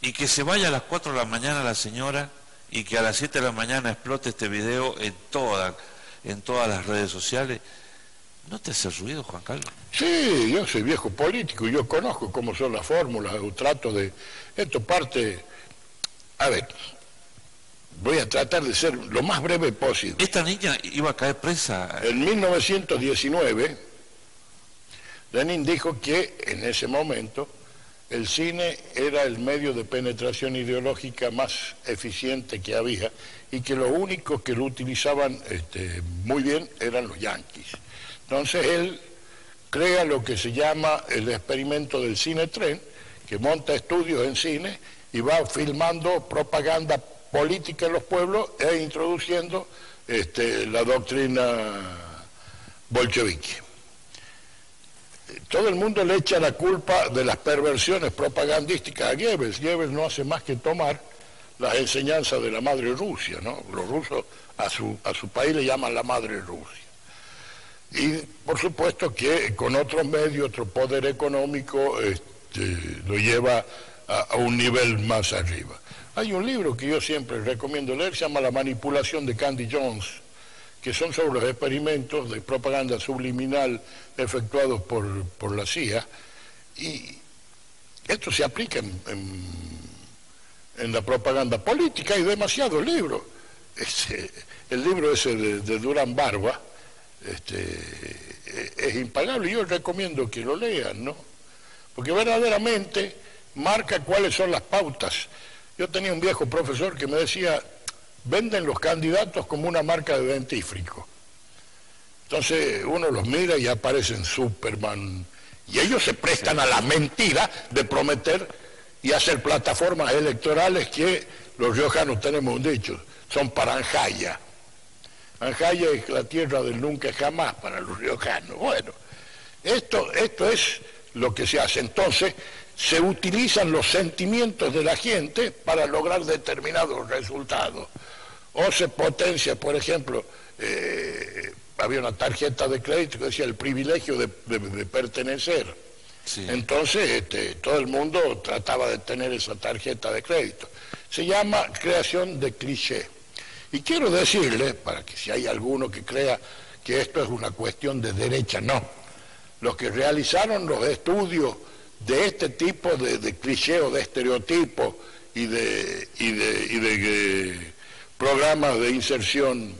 y que se vaya a las 4 de la mañana la señora y que a las 7 de la mañana explote este video en, en todas las redes sociales. ¿No te hace ruido, Juan Carlos? Sí, yo soy viejo político y yo conozco cómo son las fórmulas, el trato de... Esto parte... A ver, voy a tratar de ser lo más breve posible. ¿Esta niña iba a caer presa? En 1919, Lenin dijo que en ese momento el cine era el medio de penetración ideológica más eficiente que había y que los únicos que lo utilizaban este, muy bien eran los yanquis. Entonces él crea lo que se llama el experimento del cine tren, que monta estudios en cine y va filmando propaganda política en los pueblos e introduciendo este, la doctrina bolchevique todo el mundo le echa la culpa de las perversiones propagandísticas a Goebbels. Goebbels no hace más que tomar las enseñanzas de la madre Rusia, ¿no? Los rusos a su, a su país le llaman la madre Rusia. Y por supuesto que con otros medios, otro poder económico, este, lo lleva a, un nivel más arriba. Hay un libro que yo siempre recomiendo leer, se llama La manipulación de Candy Jones que son sobre los experimentos de propaganda subliminal efectuados por, la CIA, y esto se aplica en, la propaganda política, hay demasiados libros. El libro ese de, Durán Barba este, es impagable, yo recomiendo que lo lean, ¿no? Porque verdaderamente marca cuáles son las pautas. Yo tenía un viejo profesor que me decía, venden los candidatos como una marca de dentífrico. Entonces uno los mira y aparecen Superman. Y ellos se prestan a la mentira de prometer y hacer plataformas electorales que los riojanos tenemos un dicho, son para Anjaya. Es la tierra del nunca jamás para los riojanos. Bueno, Esto, esto es lo que se hace. Entonces, se utilizan los sentimientos de la gente para lograr determinados resultados. O se potencia, por ejemplo, eh, había una tarjeta de crédito que decía el privilegio de, pertenecer. Entonces este, todo el mundo trataba de tener esa tarjeta de crédito. Se llama creación de cliché. Y quiero decirle, para que si hay alguno que crea que esto es una cuestión de derecha, no. Los que realizaron los estudios de este tipo de, cliché o de estereotipo y de, y de, eh, programas de inserción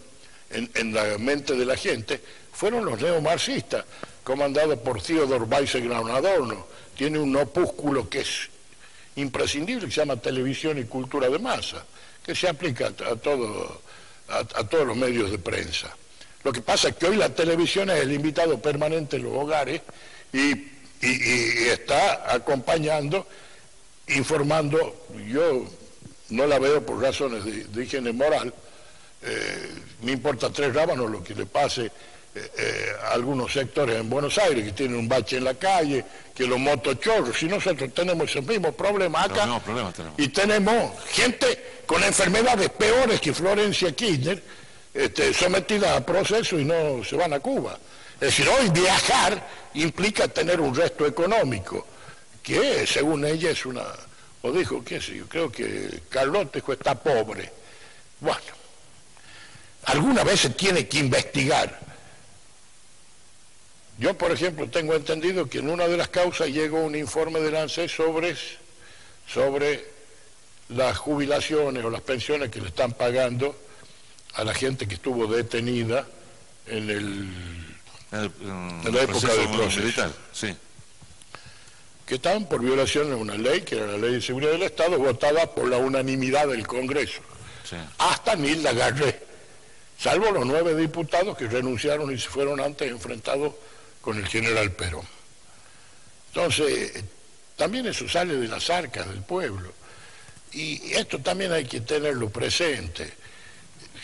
en, la mente de la gente fueron los neomarxistas, comandados por Theodor Weizsäcker Adorno. Tiene un opúsculo que es imprescindible, que se llama Televisión y Cultura de Masa, que se aplica a, todo, a, todos los medios de prensa. Lo que pasa es que hoy la televisión es el invitado permanente en los hogares y, está acompañando, informando. Yo no la veo por razones de higiene moral, eh, me importa tres rábanos lo que le pase eh, eh, algunos sectores en Buenos Aires que tienen un bache en la calle, que los motochorros, si nosotros tenemos ese mismo problema acá, y tenemos gente con enfermedades peores que Florencia Kirchner, este, sometida a proceso y no se van a Cuba. Es decir, hoy viajar implica tener un resto económico, que según ella es una, o dijo, qué sé yo, creo que Carlotejo está pobre. Bueno, alguna vez se tiene que investigar. Yo, por ejemplo, tengo entendido que en una de las causas llegó un informe del ANSES sobre, sobre las jubilaciones o las pensiones que le están pagando a la gente que estuvo detenida en, el, en, la época del proceso. Sí. Que estaban por violación de una ley, que era la Ley de Seguridad del Estado, votada por la unanimidad del Congreso. Hasta Nilda Garré salvo los nueve diputados que renunciaron y se fueron antes enfrentados con el general Perón. Entonces, también eso sale de las arcas del pueblo. Y esto también hay que tenerlo presente.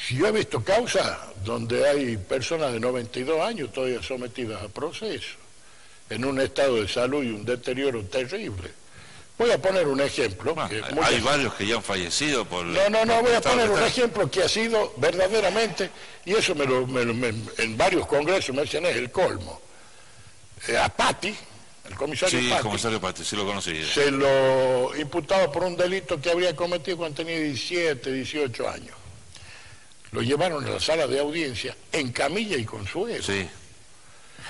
Si yo he visto causas donde hay personas de 92 años todavía sometidas a proceso, en un estado de salud y un deterioro terrible. Voy a poner un ejemplo. hay varios que ya han fallecido por... No, no, no, voy a poner un ejemplo que ha sido verdaderamente, y eso me lo, en varios congresos me decían, es el colmo. Eh, a Patti, el comisario sí, comisario Patti, sí lo conocí. Se lo imputaba por un delito que habría cometido cuando tenía 17, 18 años. Lo llevaron a la sala de audiencia en camilla y consuelo. Sí.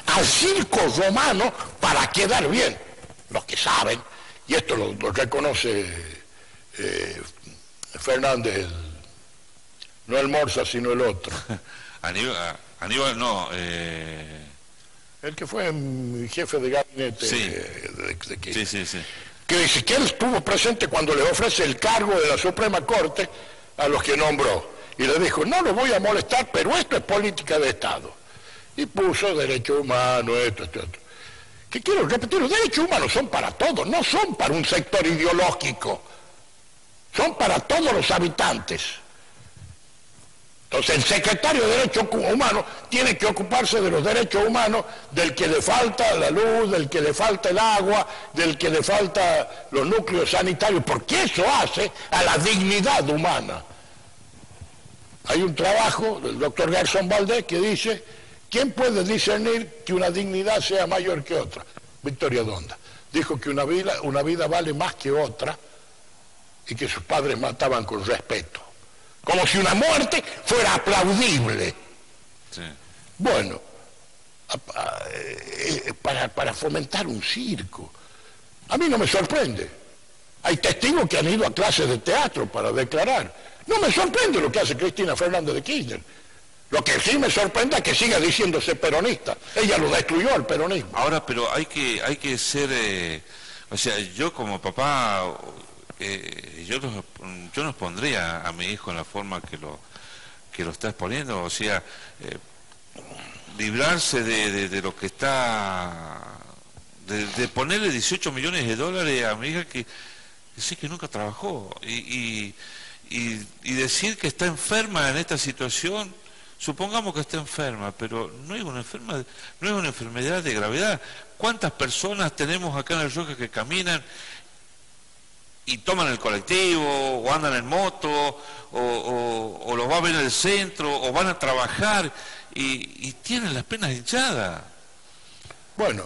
Al circo romano para quedar bien. Los que saben y esto lo, reconoce eh, Fernández, no el Morsa, sino el otro. Aníbal, no. Eh... El que fue jefe de gabinete sí. de, sí, sí. Que que él estuvo presente cuando le ofrece el cargo de la Suprema Corte a los que nombró. Y le dijo, no lo voy a molestar, pero esto es política de Estado. Y puso derecho humano, esto, esto, esto que quiero repetir, los derechos humanos son para todos, no son para un sector ideológico, son para todos los habitantes. Entonces el secretario de Derechos Humanos tiene que ocuparse de los derechos humanos del que le falta la luz, del que le falta el agua, del que le falta los núcleos sanitarios, porque eso hace a la dignidad humana. Hay un trabajo del doctor Garzón Valdés que dice ¿Quién puede discernir que una dignidad sea mayor que otra? Victoria Donda. Dijo que una vida, una vida vale más que otra y que sus padres mataban con respeto. Como si una muerte fuera aplaudible. Bueno, eh, para, para fomentar un circo. A mí no me sorprende. Hay testigos que han ido a clases de teatro para declarar. No me sorprende lo que hace Cristina Fernández de Kirchner. Lo que sí me sorprende es que siga diciéndose peronista. Ella lo destruyó el peronismo. Ahora, pero hay que, hay que ser, eh, o sea, yo como papá, eh, yo, no, yo nos pondría a mi hijo en la forma que lo, que lo está exponiendo, o sea, eh, librarse de, lo que está, de, ponerle 18 millones de dólares a mi hija que, sí que nunca trabajó y, y decir que está enferma en esta situación Supongamos que está enferma, pero no es una enferma, no es una enfermedad de gravedad. ¿Cuántas personas tenemos acá en el Roca que caminan y toman el colectivo, o andan en moto, o, los va a ver en el centro, o van a trabajar y, tienen las penas hinchadas? Bueno,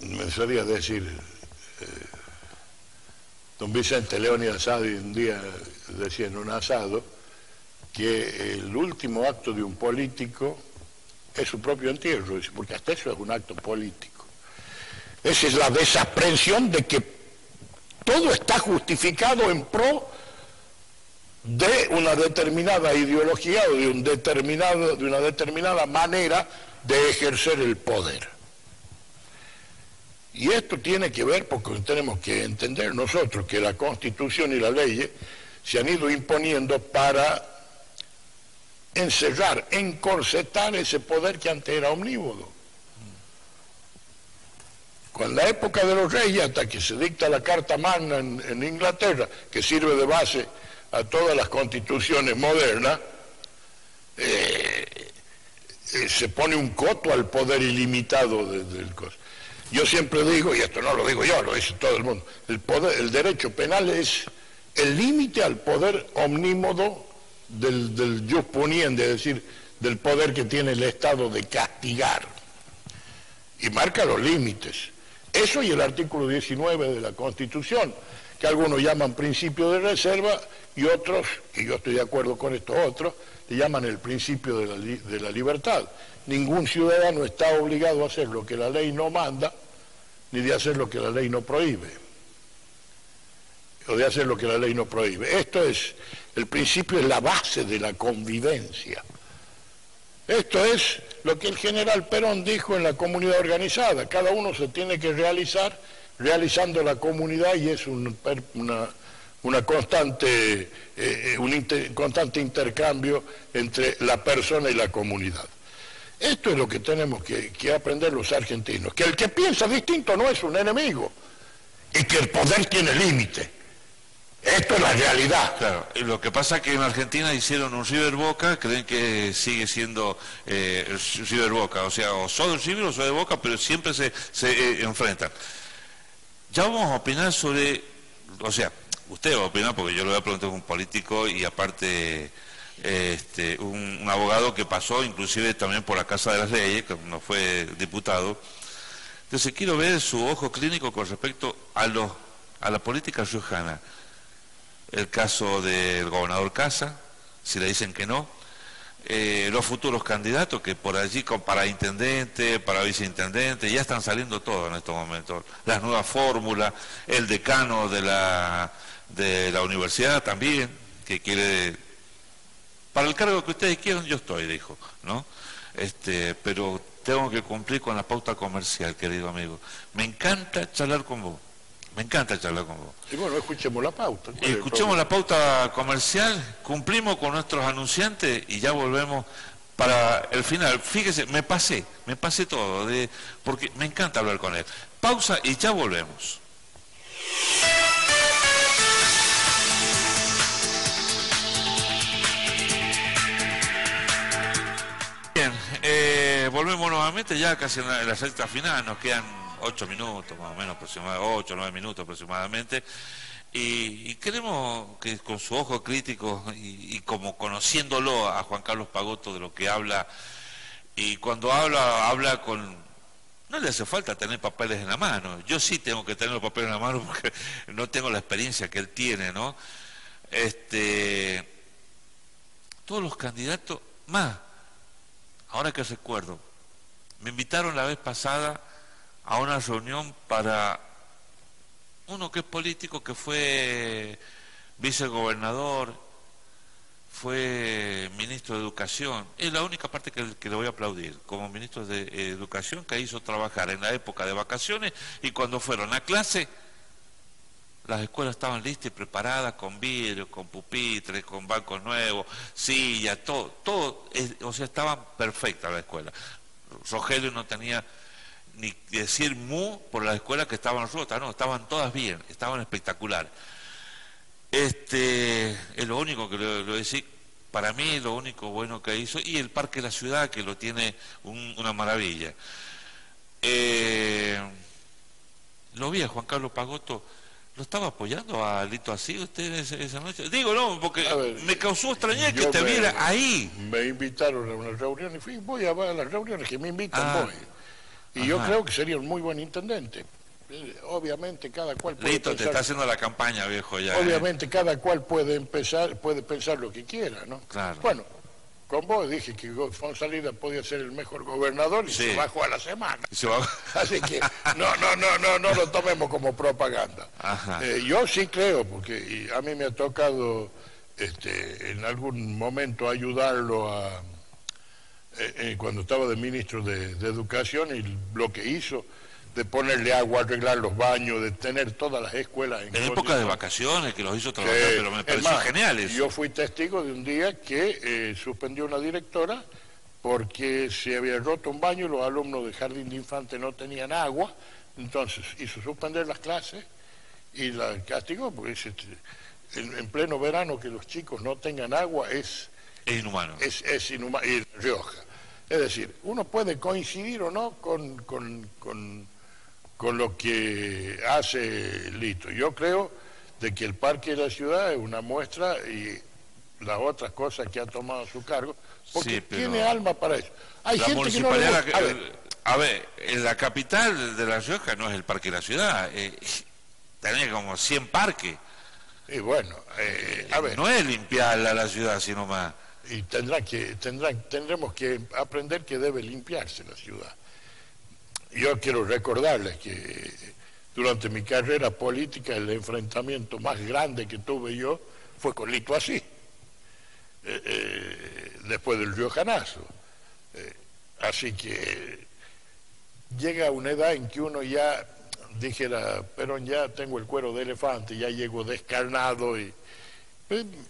me gustaría decir, eh, don Vicente León y Asado un día decía en un asado, que el último acto de un político es su propio entierro, porque hasta eso es un acto político. Esa es la desaprensión de que todo está justificado en pro de una determinada ideología o de, un determinado, de una determinada manera de ejercer el poder. Y esto tiene que ver, porque tenemos que entender nosotros que la Constitución y la ley se han ido imponiendo para encerrar, encorsetar ese poder que antes era omnívodo. Con la época de los reyes, hasta que se dicta la Carta Magna en, Inglaterra, que sirve de base a todas las constituciones modernas, eh, eh, se pone un coto al poder ilimitado del Yo siempre digo, y esto no lo digo yo, lo dice todo el mundo, el, poder, el derecho penal es el límite al poder omnímodo del, del es decir, del poder que tiene el Estado de castigar. Y marca los límites. Eso y el artículo 19 de la Constitución, que algunos llaman principio de reserva y otros, y yo estoy de acuerdo con estos otros, le llaman el principio de la, libertad. Ningún ciudadano está obligado a hacer lo que la ley no manda, ni de hacer lo que la ley no prohíbe, o de hacer lo que la ley no prohíbe. Esto es el principio es la base de la convivencia. Esto es lo que el general Perón dijo en la comunidad organizada. Cada uno se tiene que realizar realizando la comunidad y es una, constante, eh, un constante intercambio entre la persona y la comunidad. Esto es lo que tenemos que aprender los argentinos, que el que piensa distinto no es un enemigo y que el poder tiene límite. Esto es la realidad. Claro, lo que pasa es que en Argentina hicieron un River Boca, creen que sigue siendo eh, Boca, o sea, o soy del River o soy de Boca, pero siempre se, eh, enfrentan. Ya vamos a opinar sobre, o sea, usted va a opinar porque yo lo voy a preguntar a un político y aparte este, un, un, abogado que pasó inclusive también por la Casa de las Leyes, que no fue diputado. Entonces quiero ver su ojo clínico con respecto a, los, a la política riojana el caso del gobernador Casa, si le dicen que no, eh, los futuros candidatos que por allí para intendente, para viceintendente, ya están saliendo todos en estos momentos, las nuevas fórmulas, el decano de la, de la universidad también, que quiere, para el cargo que ustedes quieran yo estoy, dijo, ¿no? Este, pero tengo que cumplir con la pauta comercial, querido amigo. Me encanta charlar con vos. Me encanta charlar con vos. Y bueno, escuchemos la pauta. Escuchemos la pauta comercial, cumplimos con nuestros anunciantes y ya volvemos para el final. Fíjese, me pasé, me pasé todo, de, porque me encanta hablar con él. Pausa y ya volvemos. Bien, eh, volvemos nuevamente ya casi en la, en la recta final, nos quedan ocho minutos, más o menos aproximadamente, ocho, nueve minutos aproximadamente. Y, queremos que con su ojo crítico y, como conociéndolo a Juan Carlos Pagoto de lo que habla, y cuando habla, habla con... No le hace falta tener papeles en la mano. Yo sí tengo que tener los papeles en la mano porque no tengo la experiencia que él tiene, ¿no? Este, todos los candidatos, más, ahora que recuerdo, me invitaron la vez pasada a una reunión para uno que es político, que fue vicegobernador, fue ministro de Educación. Es la única parte que, le voy a aplaudir, como ministro de Educación, que hizo trabajar en la época de vacaciones y cuando fueron a clase, las escuelas estaban listas y preparadas con vidrio, con pupitres, con bancos nuevos, sillas, todo, todo, o sea, estaban perfectas la escuela. Rogelio no tenía ni decir mu por las escuelas que estaban rotas, no, estaban todas bien, estaban espectaculares. Este, es lo único que voy a decir. para mí lo único bueno que hizo, y el Parque de la Ciudad, que lo tiene una maravilla. Eh, lo vi a Juan Carlos Pagotto, ¿lo estaba apoyando a Lito así usted esa, noche? Digo, no, porque me causó extrañar que te viera ahí. Me invitaron a una reunión y fui, voy a, a las reuniones que me invitan, ah. voy. Y yo creo que sería un muy buen intendente. Eh, obviamente cada cual puede Lito, te está haciendo la campaña, viejo, ya. ¿eh? Obviamente cada cual puede empezar, puede pensar lo que quiera, ¿no? Claro. Bueno, con vos dije que Fonsalida podía ser el mejor gobernador y se bajó a la semana. Así que no, no, no, no, no lo tomemos como propaganda. Eh, yo sí creo, porque a mí me ha tocado este, en algún momento ayudarlo a, cuando estaba de ministro de, de Educación y lo que hizo de ponerle agua, arreglar los baños, de tener todas las escuelas en, en época de vacaciones que los hizo trabajar, pero me pareció genial eso. Yo fui testigo de un día que eh, suspendió una directora porque se había roto un baño y los alumnos de jardín de infantes no tenían agua, entonces hizo suspender las clases y la castigó porque en, pleno verano que los chicos no tengan agua es... Es inhumano. Es, es inhumano. Y Rioja. Es decir, uno puede coincidir o no con con lo que hace Lito. Yo creo de que el Parque de la Ciudad es una muestra y las otras cosas que ha tomado a su cargo, porque tiene alma para eso. Hay gente que no a, ver. en la capital de La Rioja no es el Parque de la Ciudad, eh, tiene como 100 parques. Y bueno, eh, a ver. No es limpiarla la ciudad, sino más. Y tendrá que, tendrá, tendremos que aprender que debe limpiarse la ciudad yo quiero recordarles que durante mi carrera política el enfrentamiento más grande que tuve yo fue con Lito Así, eh, eh, después del Río Janazo. Eh, así que llega una edad en que uno ya, dijera, pero ya tengo el cuero de elefante, ya llego descarnado y...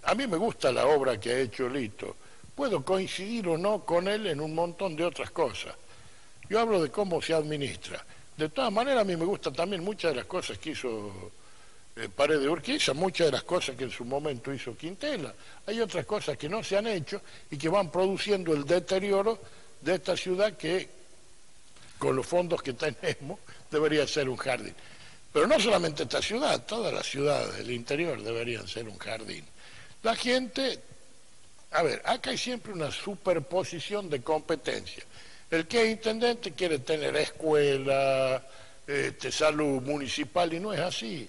A mí me gusta la obra que ha hecho Lito. Puedo coincidir o no con él en un montón de otras cosas yo hablo de cómo se administra. De todas maneras, a mí me gustan también muchas de las cosas que hizo eh, Pared de Urquiza, muchas de las cosas que en su momento hizo Quintela. Hay otras cosas que no se han hecho y que van produciendo el deterioro de esta ciudad que, con los fondos que tenemos, debería ser un jardín. Pero no solamente esta ciudad, todas las ciudades del interior deberían ser un jardín. La gente, a ver, acá hay siempre una superposición de competencias. El que es intendente quiere tener escuela, este, salud municipal y no es así.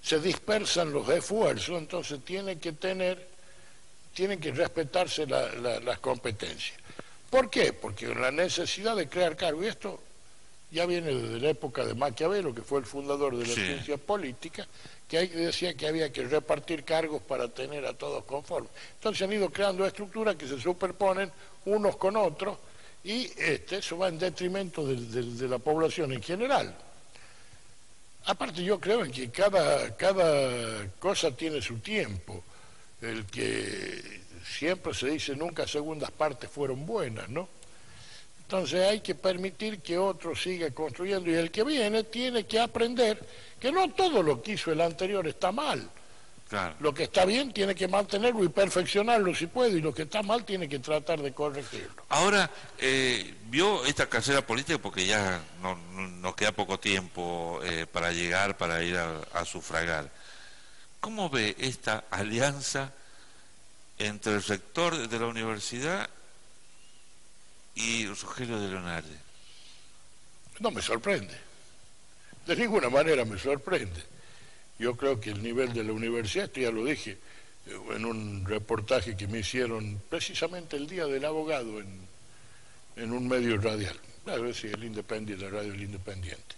Se dispersan los esfuerzos, entonces tiene que tener, tienen que respetarse las competencias. ¿Por qué? Porque la necesidad de crear cargos, y esto ya viene desde la época de Maquiavelo, que fue el fundador de la ciencia política, que decía que había que repartir cargos para tener a todos conformes. Entonces han ido creando estructuras que se superponen unos con otros y este, eso va en detrimento de, la población en general. Aparte yo creo en que cada, cada cosa tiene su tiempo, el que siempre se dice nunca segundas partes fueron buenas, ¿no? Entonces hay que permitir que otro siga construyendo y el que viene tiene que aprender que no todo lo que hizo el anterior está mal. Lo que está bien tiene que mantenerlo y perfeccionarlo si puede, y lo que está mal tiene que tratar de corregirlo. Ahora, eh, vio esta carrera política porque ya no, nos queda poco tiempo eh, para llegar, para ir a, sufragar. ¿Cómo ve esta alianza entre el rector de la universidad y Rogelio de Leonardo? No me sorprende. De ninguna manera me sorprende yo creo que el nivel de la universidad, esto ya lo dije eh, en un reportaje que me hicieron precisamente el día del abogado en, un medio radial, si el Independiente, la radio Independiente.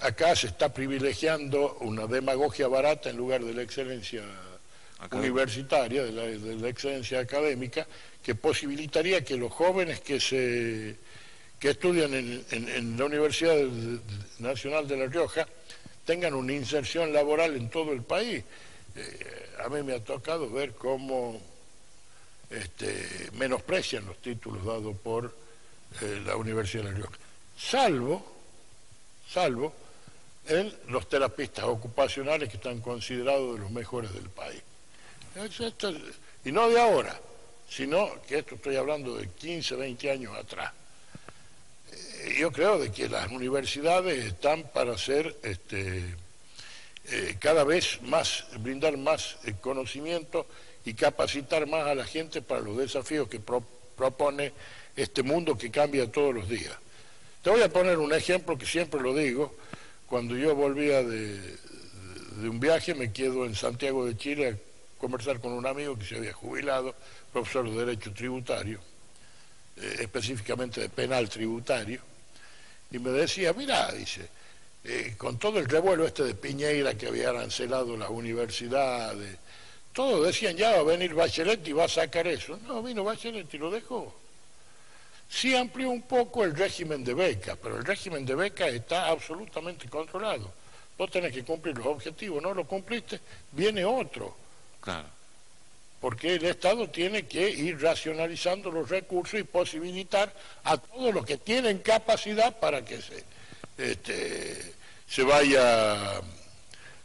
Acá se está privilegiando una demagogia barata en lugar de la excelencia universitaria, de la, excelencia académica, que posibilitaría que los jóvenes que se que estudian en, la Universidad Nacional de La Rioja tengan una inserción laboral en todo el país. Eh, a mí me ha tocado ver cómo este, menosprecian los títulos dados por eh, la Universidad de La Rioja, salvo, salvo en los terapistas ocupacionales que están considerados de los mejores del país. Y no de ahora, sino que esto estoy hablando de 15, 20 años atrás. Eh, yo creo de que las universidades están para ser este, eh, cada vez más, brindar más eh, conocimiento y capacitar más a la gente para los desafíos que propone este mundo que cambia todos los días. Te voy a poner un ejemplo que siempre lo digo. Cuando yo volvía de, un viaje, me quedo en Santiago de Chile conversar con un amigo que se había jubilado, profesor de Derecho Tributario, eh, específicamente de Penal Tributario, y me decía, mira, dice, eh, con todo el revuelo este de Piñeira que había arancelado las universidades, todos decían, ya va a venir Bachelet y va a sacar eso. No, vino Bachelet y lo dejó. Sí amplió un poco el régimen de beca, pero el régimen de beca está absolutamente controlado. Vos tenés que cumplir los objetivos, no lo cumpliste, viene otro. Claro. Porque el Estado tiene que ir racionalizando los recursos y posibilitar a todos los que tienen capacidad para que se, este, se vaya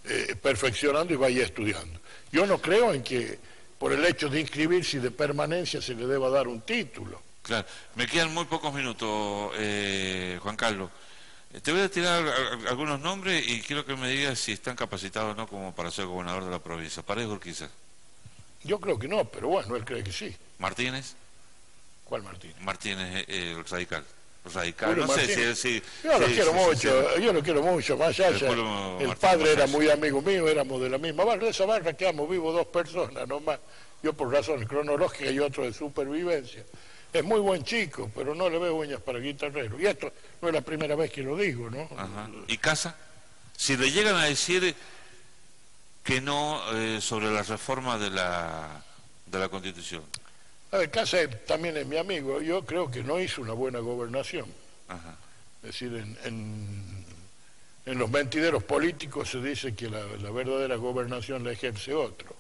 eh, perfeccionando y vaya estudiando. Yo no creo en que por el hecho de inscribirse y de permanencia se le deba dar un título. Claro, me quedan muy pocos minutos, eh, Juan Carlos. Eh, te voy a tirar algunos nombres y quiero que me digas si están capacitados o no como para ser gobernador de la provincia. Parejo quizás. Yo creo que no, pero bueno, él cree que sí. ¿Martínez? ¿Cuál Martínez? Martínez, eh, el radical. Radical, no sé si, Yo lo quiero mucho, yo lo quiero mucho, más allá. El, padre era muy amigo mío, éramos de la misma barra. De esa barra quedamos vivos dos personas, no más. Yo por razones cronológicas y otro de supervivencia. Es muy buen chico, pero no le veo uñas para guitarrero. Y esto no es la primera vez que lo digo, ¿no? ¿Y casa? Si le llegan a decir que no eh, sobre la reforma de la, de la Constitución. A ver, Casa también es mi amigo. Yo creo que no hizo una buena gobernación. Es decir, en, en, los mentideros políticos se dice que la, la verdadera gobernación la ejerce otro.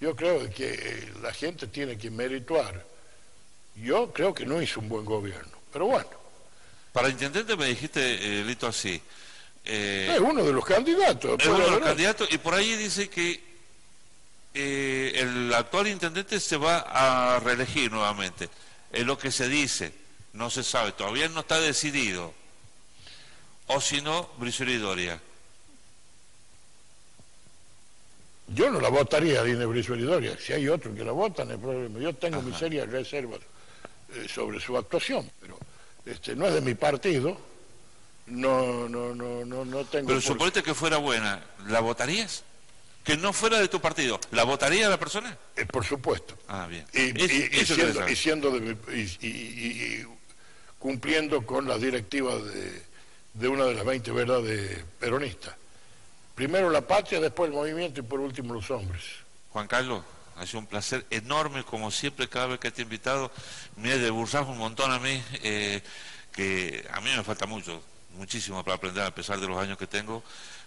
Yo creo que la gente tiene que merituar yo creo que no hizo un buen gobierno, pero bueno. Para intendente me dijiste, eh, Lito, así. Eh, es uno de los candidatos. Es uno de los candidatos y por ahí dice que eh, el actual intendente se va a reelegir nuevamente. Es lo que se dice, no se sabe, todavía no está decidido. O si no, Bricerio Doria. Yo no la votaría, Dine Bricerio Doria. Si hay otro que la votan, el problema. Yo tengo mis serias reservas eh, sobre su actuación, pero este, no es de mi partido, no, no, no, no, no tengo... Pero suponete que fuera buena, ¿la votarías? Que no fuera de tu partido, ¿la votaría la persona? Eh, por supuesto. Ah, bien. Y, siendo, y, cumpliendo con las directivas de, de una de las 20 verdades peronistas. Primero la patria, después el movimiento y por último los hombres. Juan Carlos, ha sido un placer enorme, como siempre, cada vez que te he invitado. Me he deburzado un montón a mí, eh, que a mí me falta mucho, muchísimo para aprender, a pesar de los años que tengo.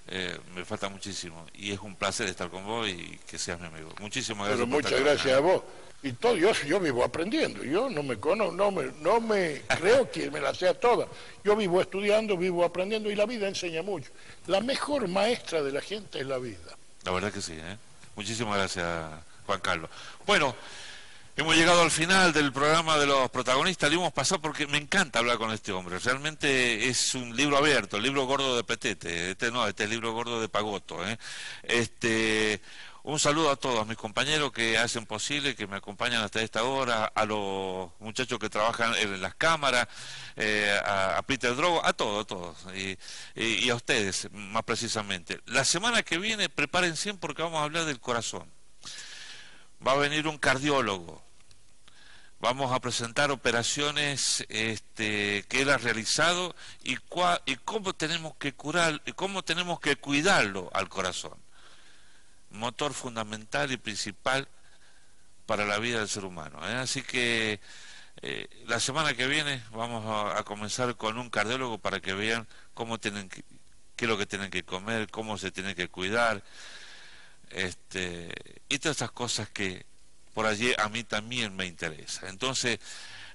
Eh, me falta muchísimo. Y es un placer estar con vos y que seas mi amigo. Muchísimas gracias. Pero muchas gracias a vos. Y todo, yo, yo vivo aprendiendo. Yo no me conozco, no me, no me creo que me la sea toda. Yo vivo estudiando, vivo aprendiendo y la vida enseña mucho. La mejor maestra de la gente es la vida. La verdad que sí. ¿eh? Muchísimas gracias. Juan Carlos. Bueno, hemos llegado al final del programa de los protagonistas, le hemos pasado porque me encanta hablar con este hombre. Realmente es un libro abierto, el libro gordo de Petete, este no, este es el libro gordo de Pagoto. ¿eh? Este, un saludo a todos mis compañeros que hacen posible, que me acompañan hasta esta hora, a los muchachos que trabajan en las cámaras, eh, a, Peter Drogo, a todos, a todos, y, y, a ustedes más precisamente. La semana que viene prepárense porque vamos a hablar del corazón va a venir un cardiólogo. Vamos a presentar operaciones este, que él ha realizado y, y cómo tenemos que curar y cómo tenemos que cuidarlo al corazón. Motor fundamental y principal para la vida del ser humano. ¿eh? Así que eh, la semana que viene vamos a, comenzar con un cardiólogo para que vean cómo tienen qué es lo que tienen que comer, cómo se tienen que cuidar este, y todas estas cosas que por allí a mí también me interesa. Entonces,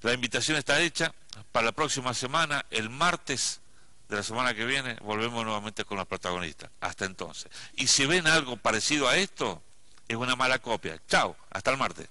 la invitación está hecha para la próxima semana, el martes de la semana que viene, volvemos nuevamente con los protagonistas. Hasta entonces. Y si ven algo parecido a esto, es una mala copia. Chao, hasta el martes.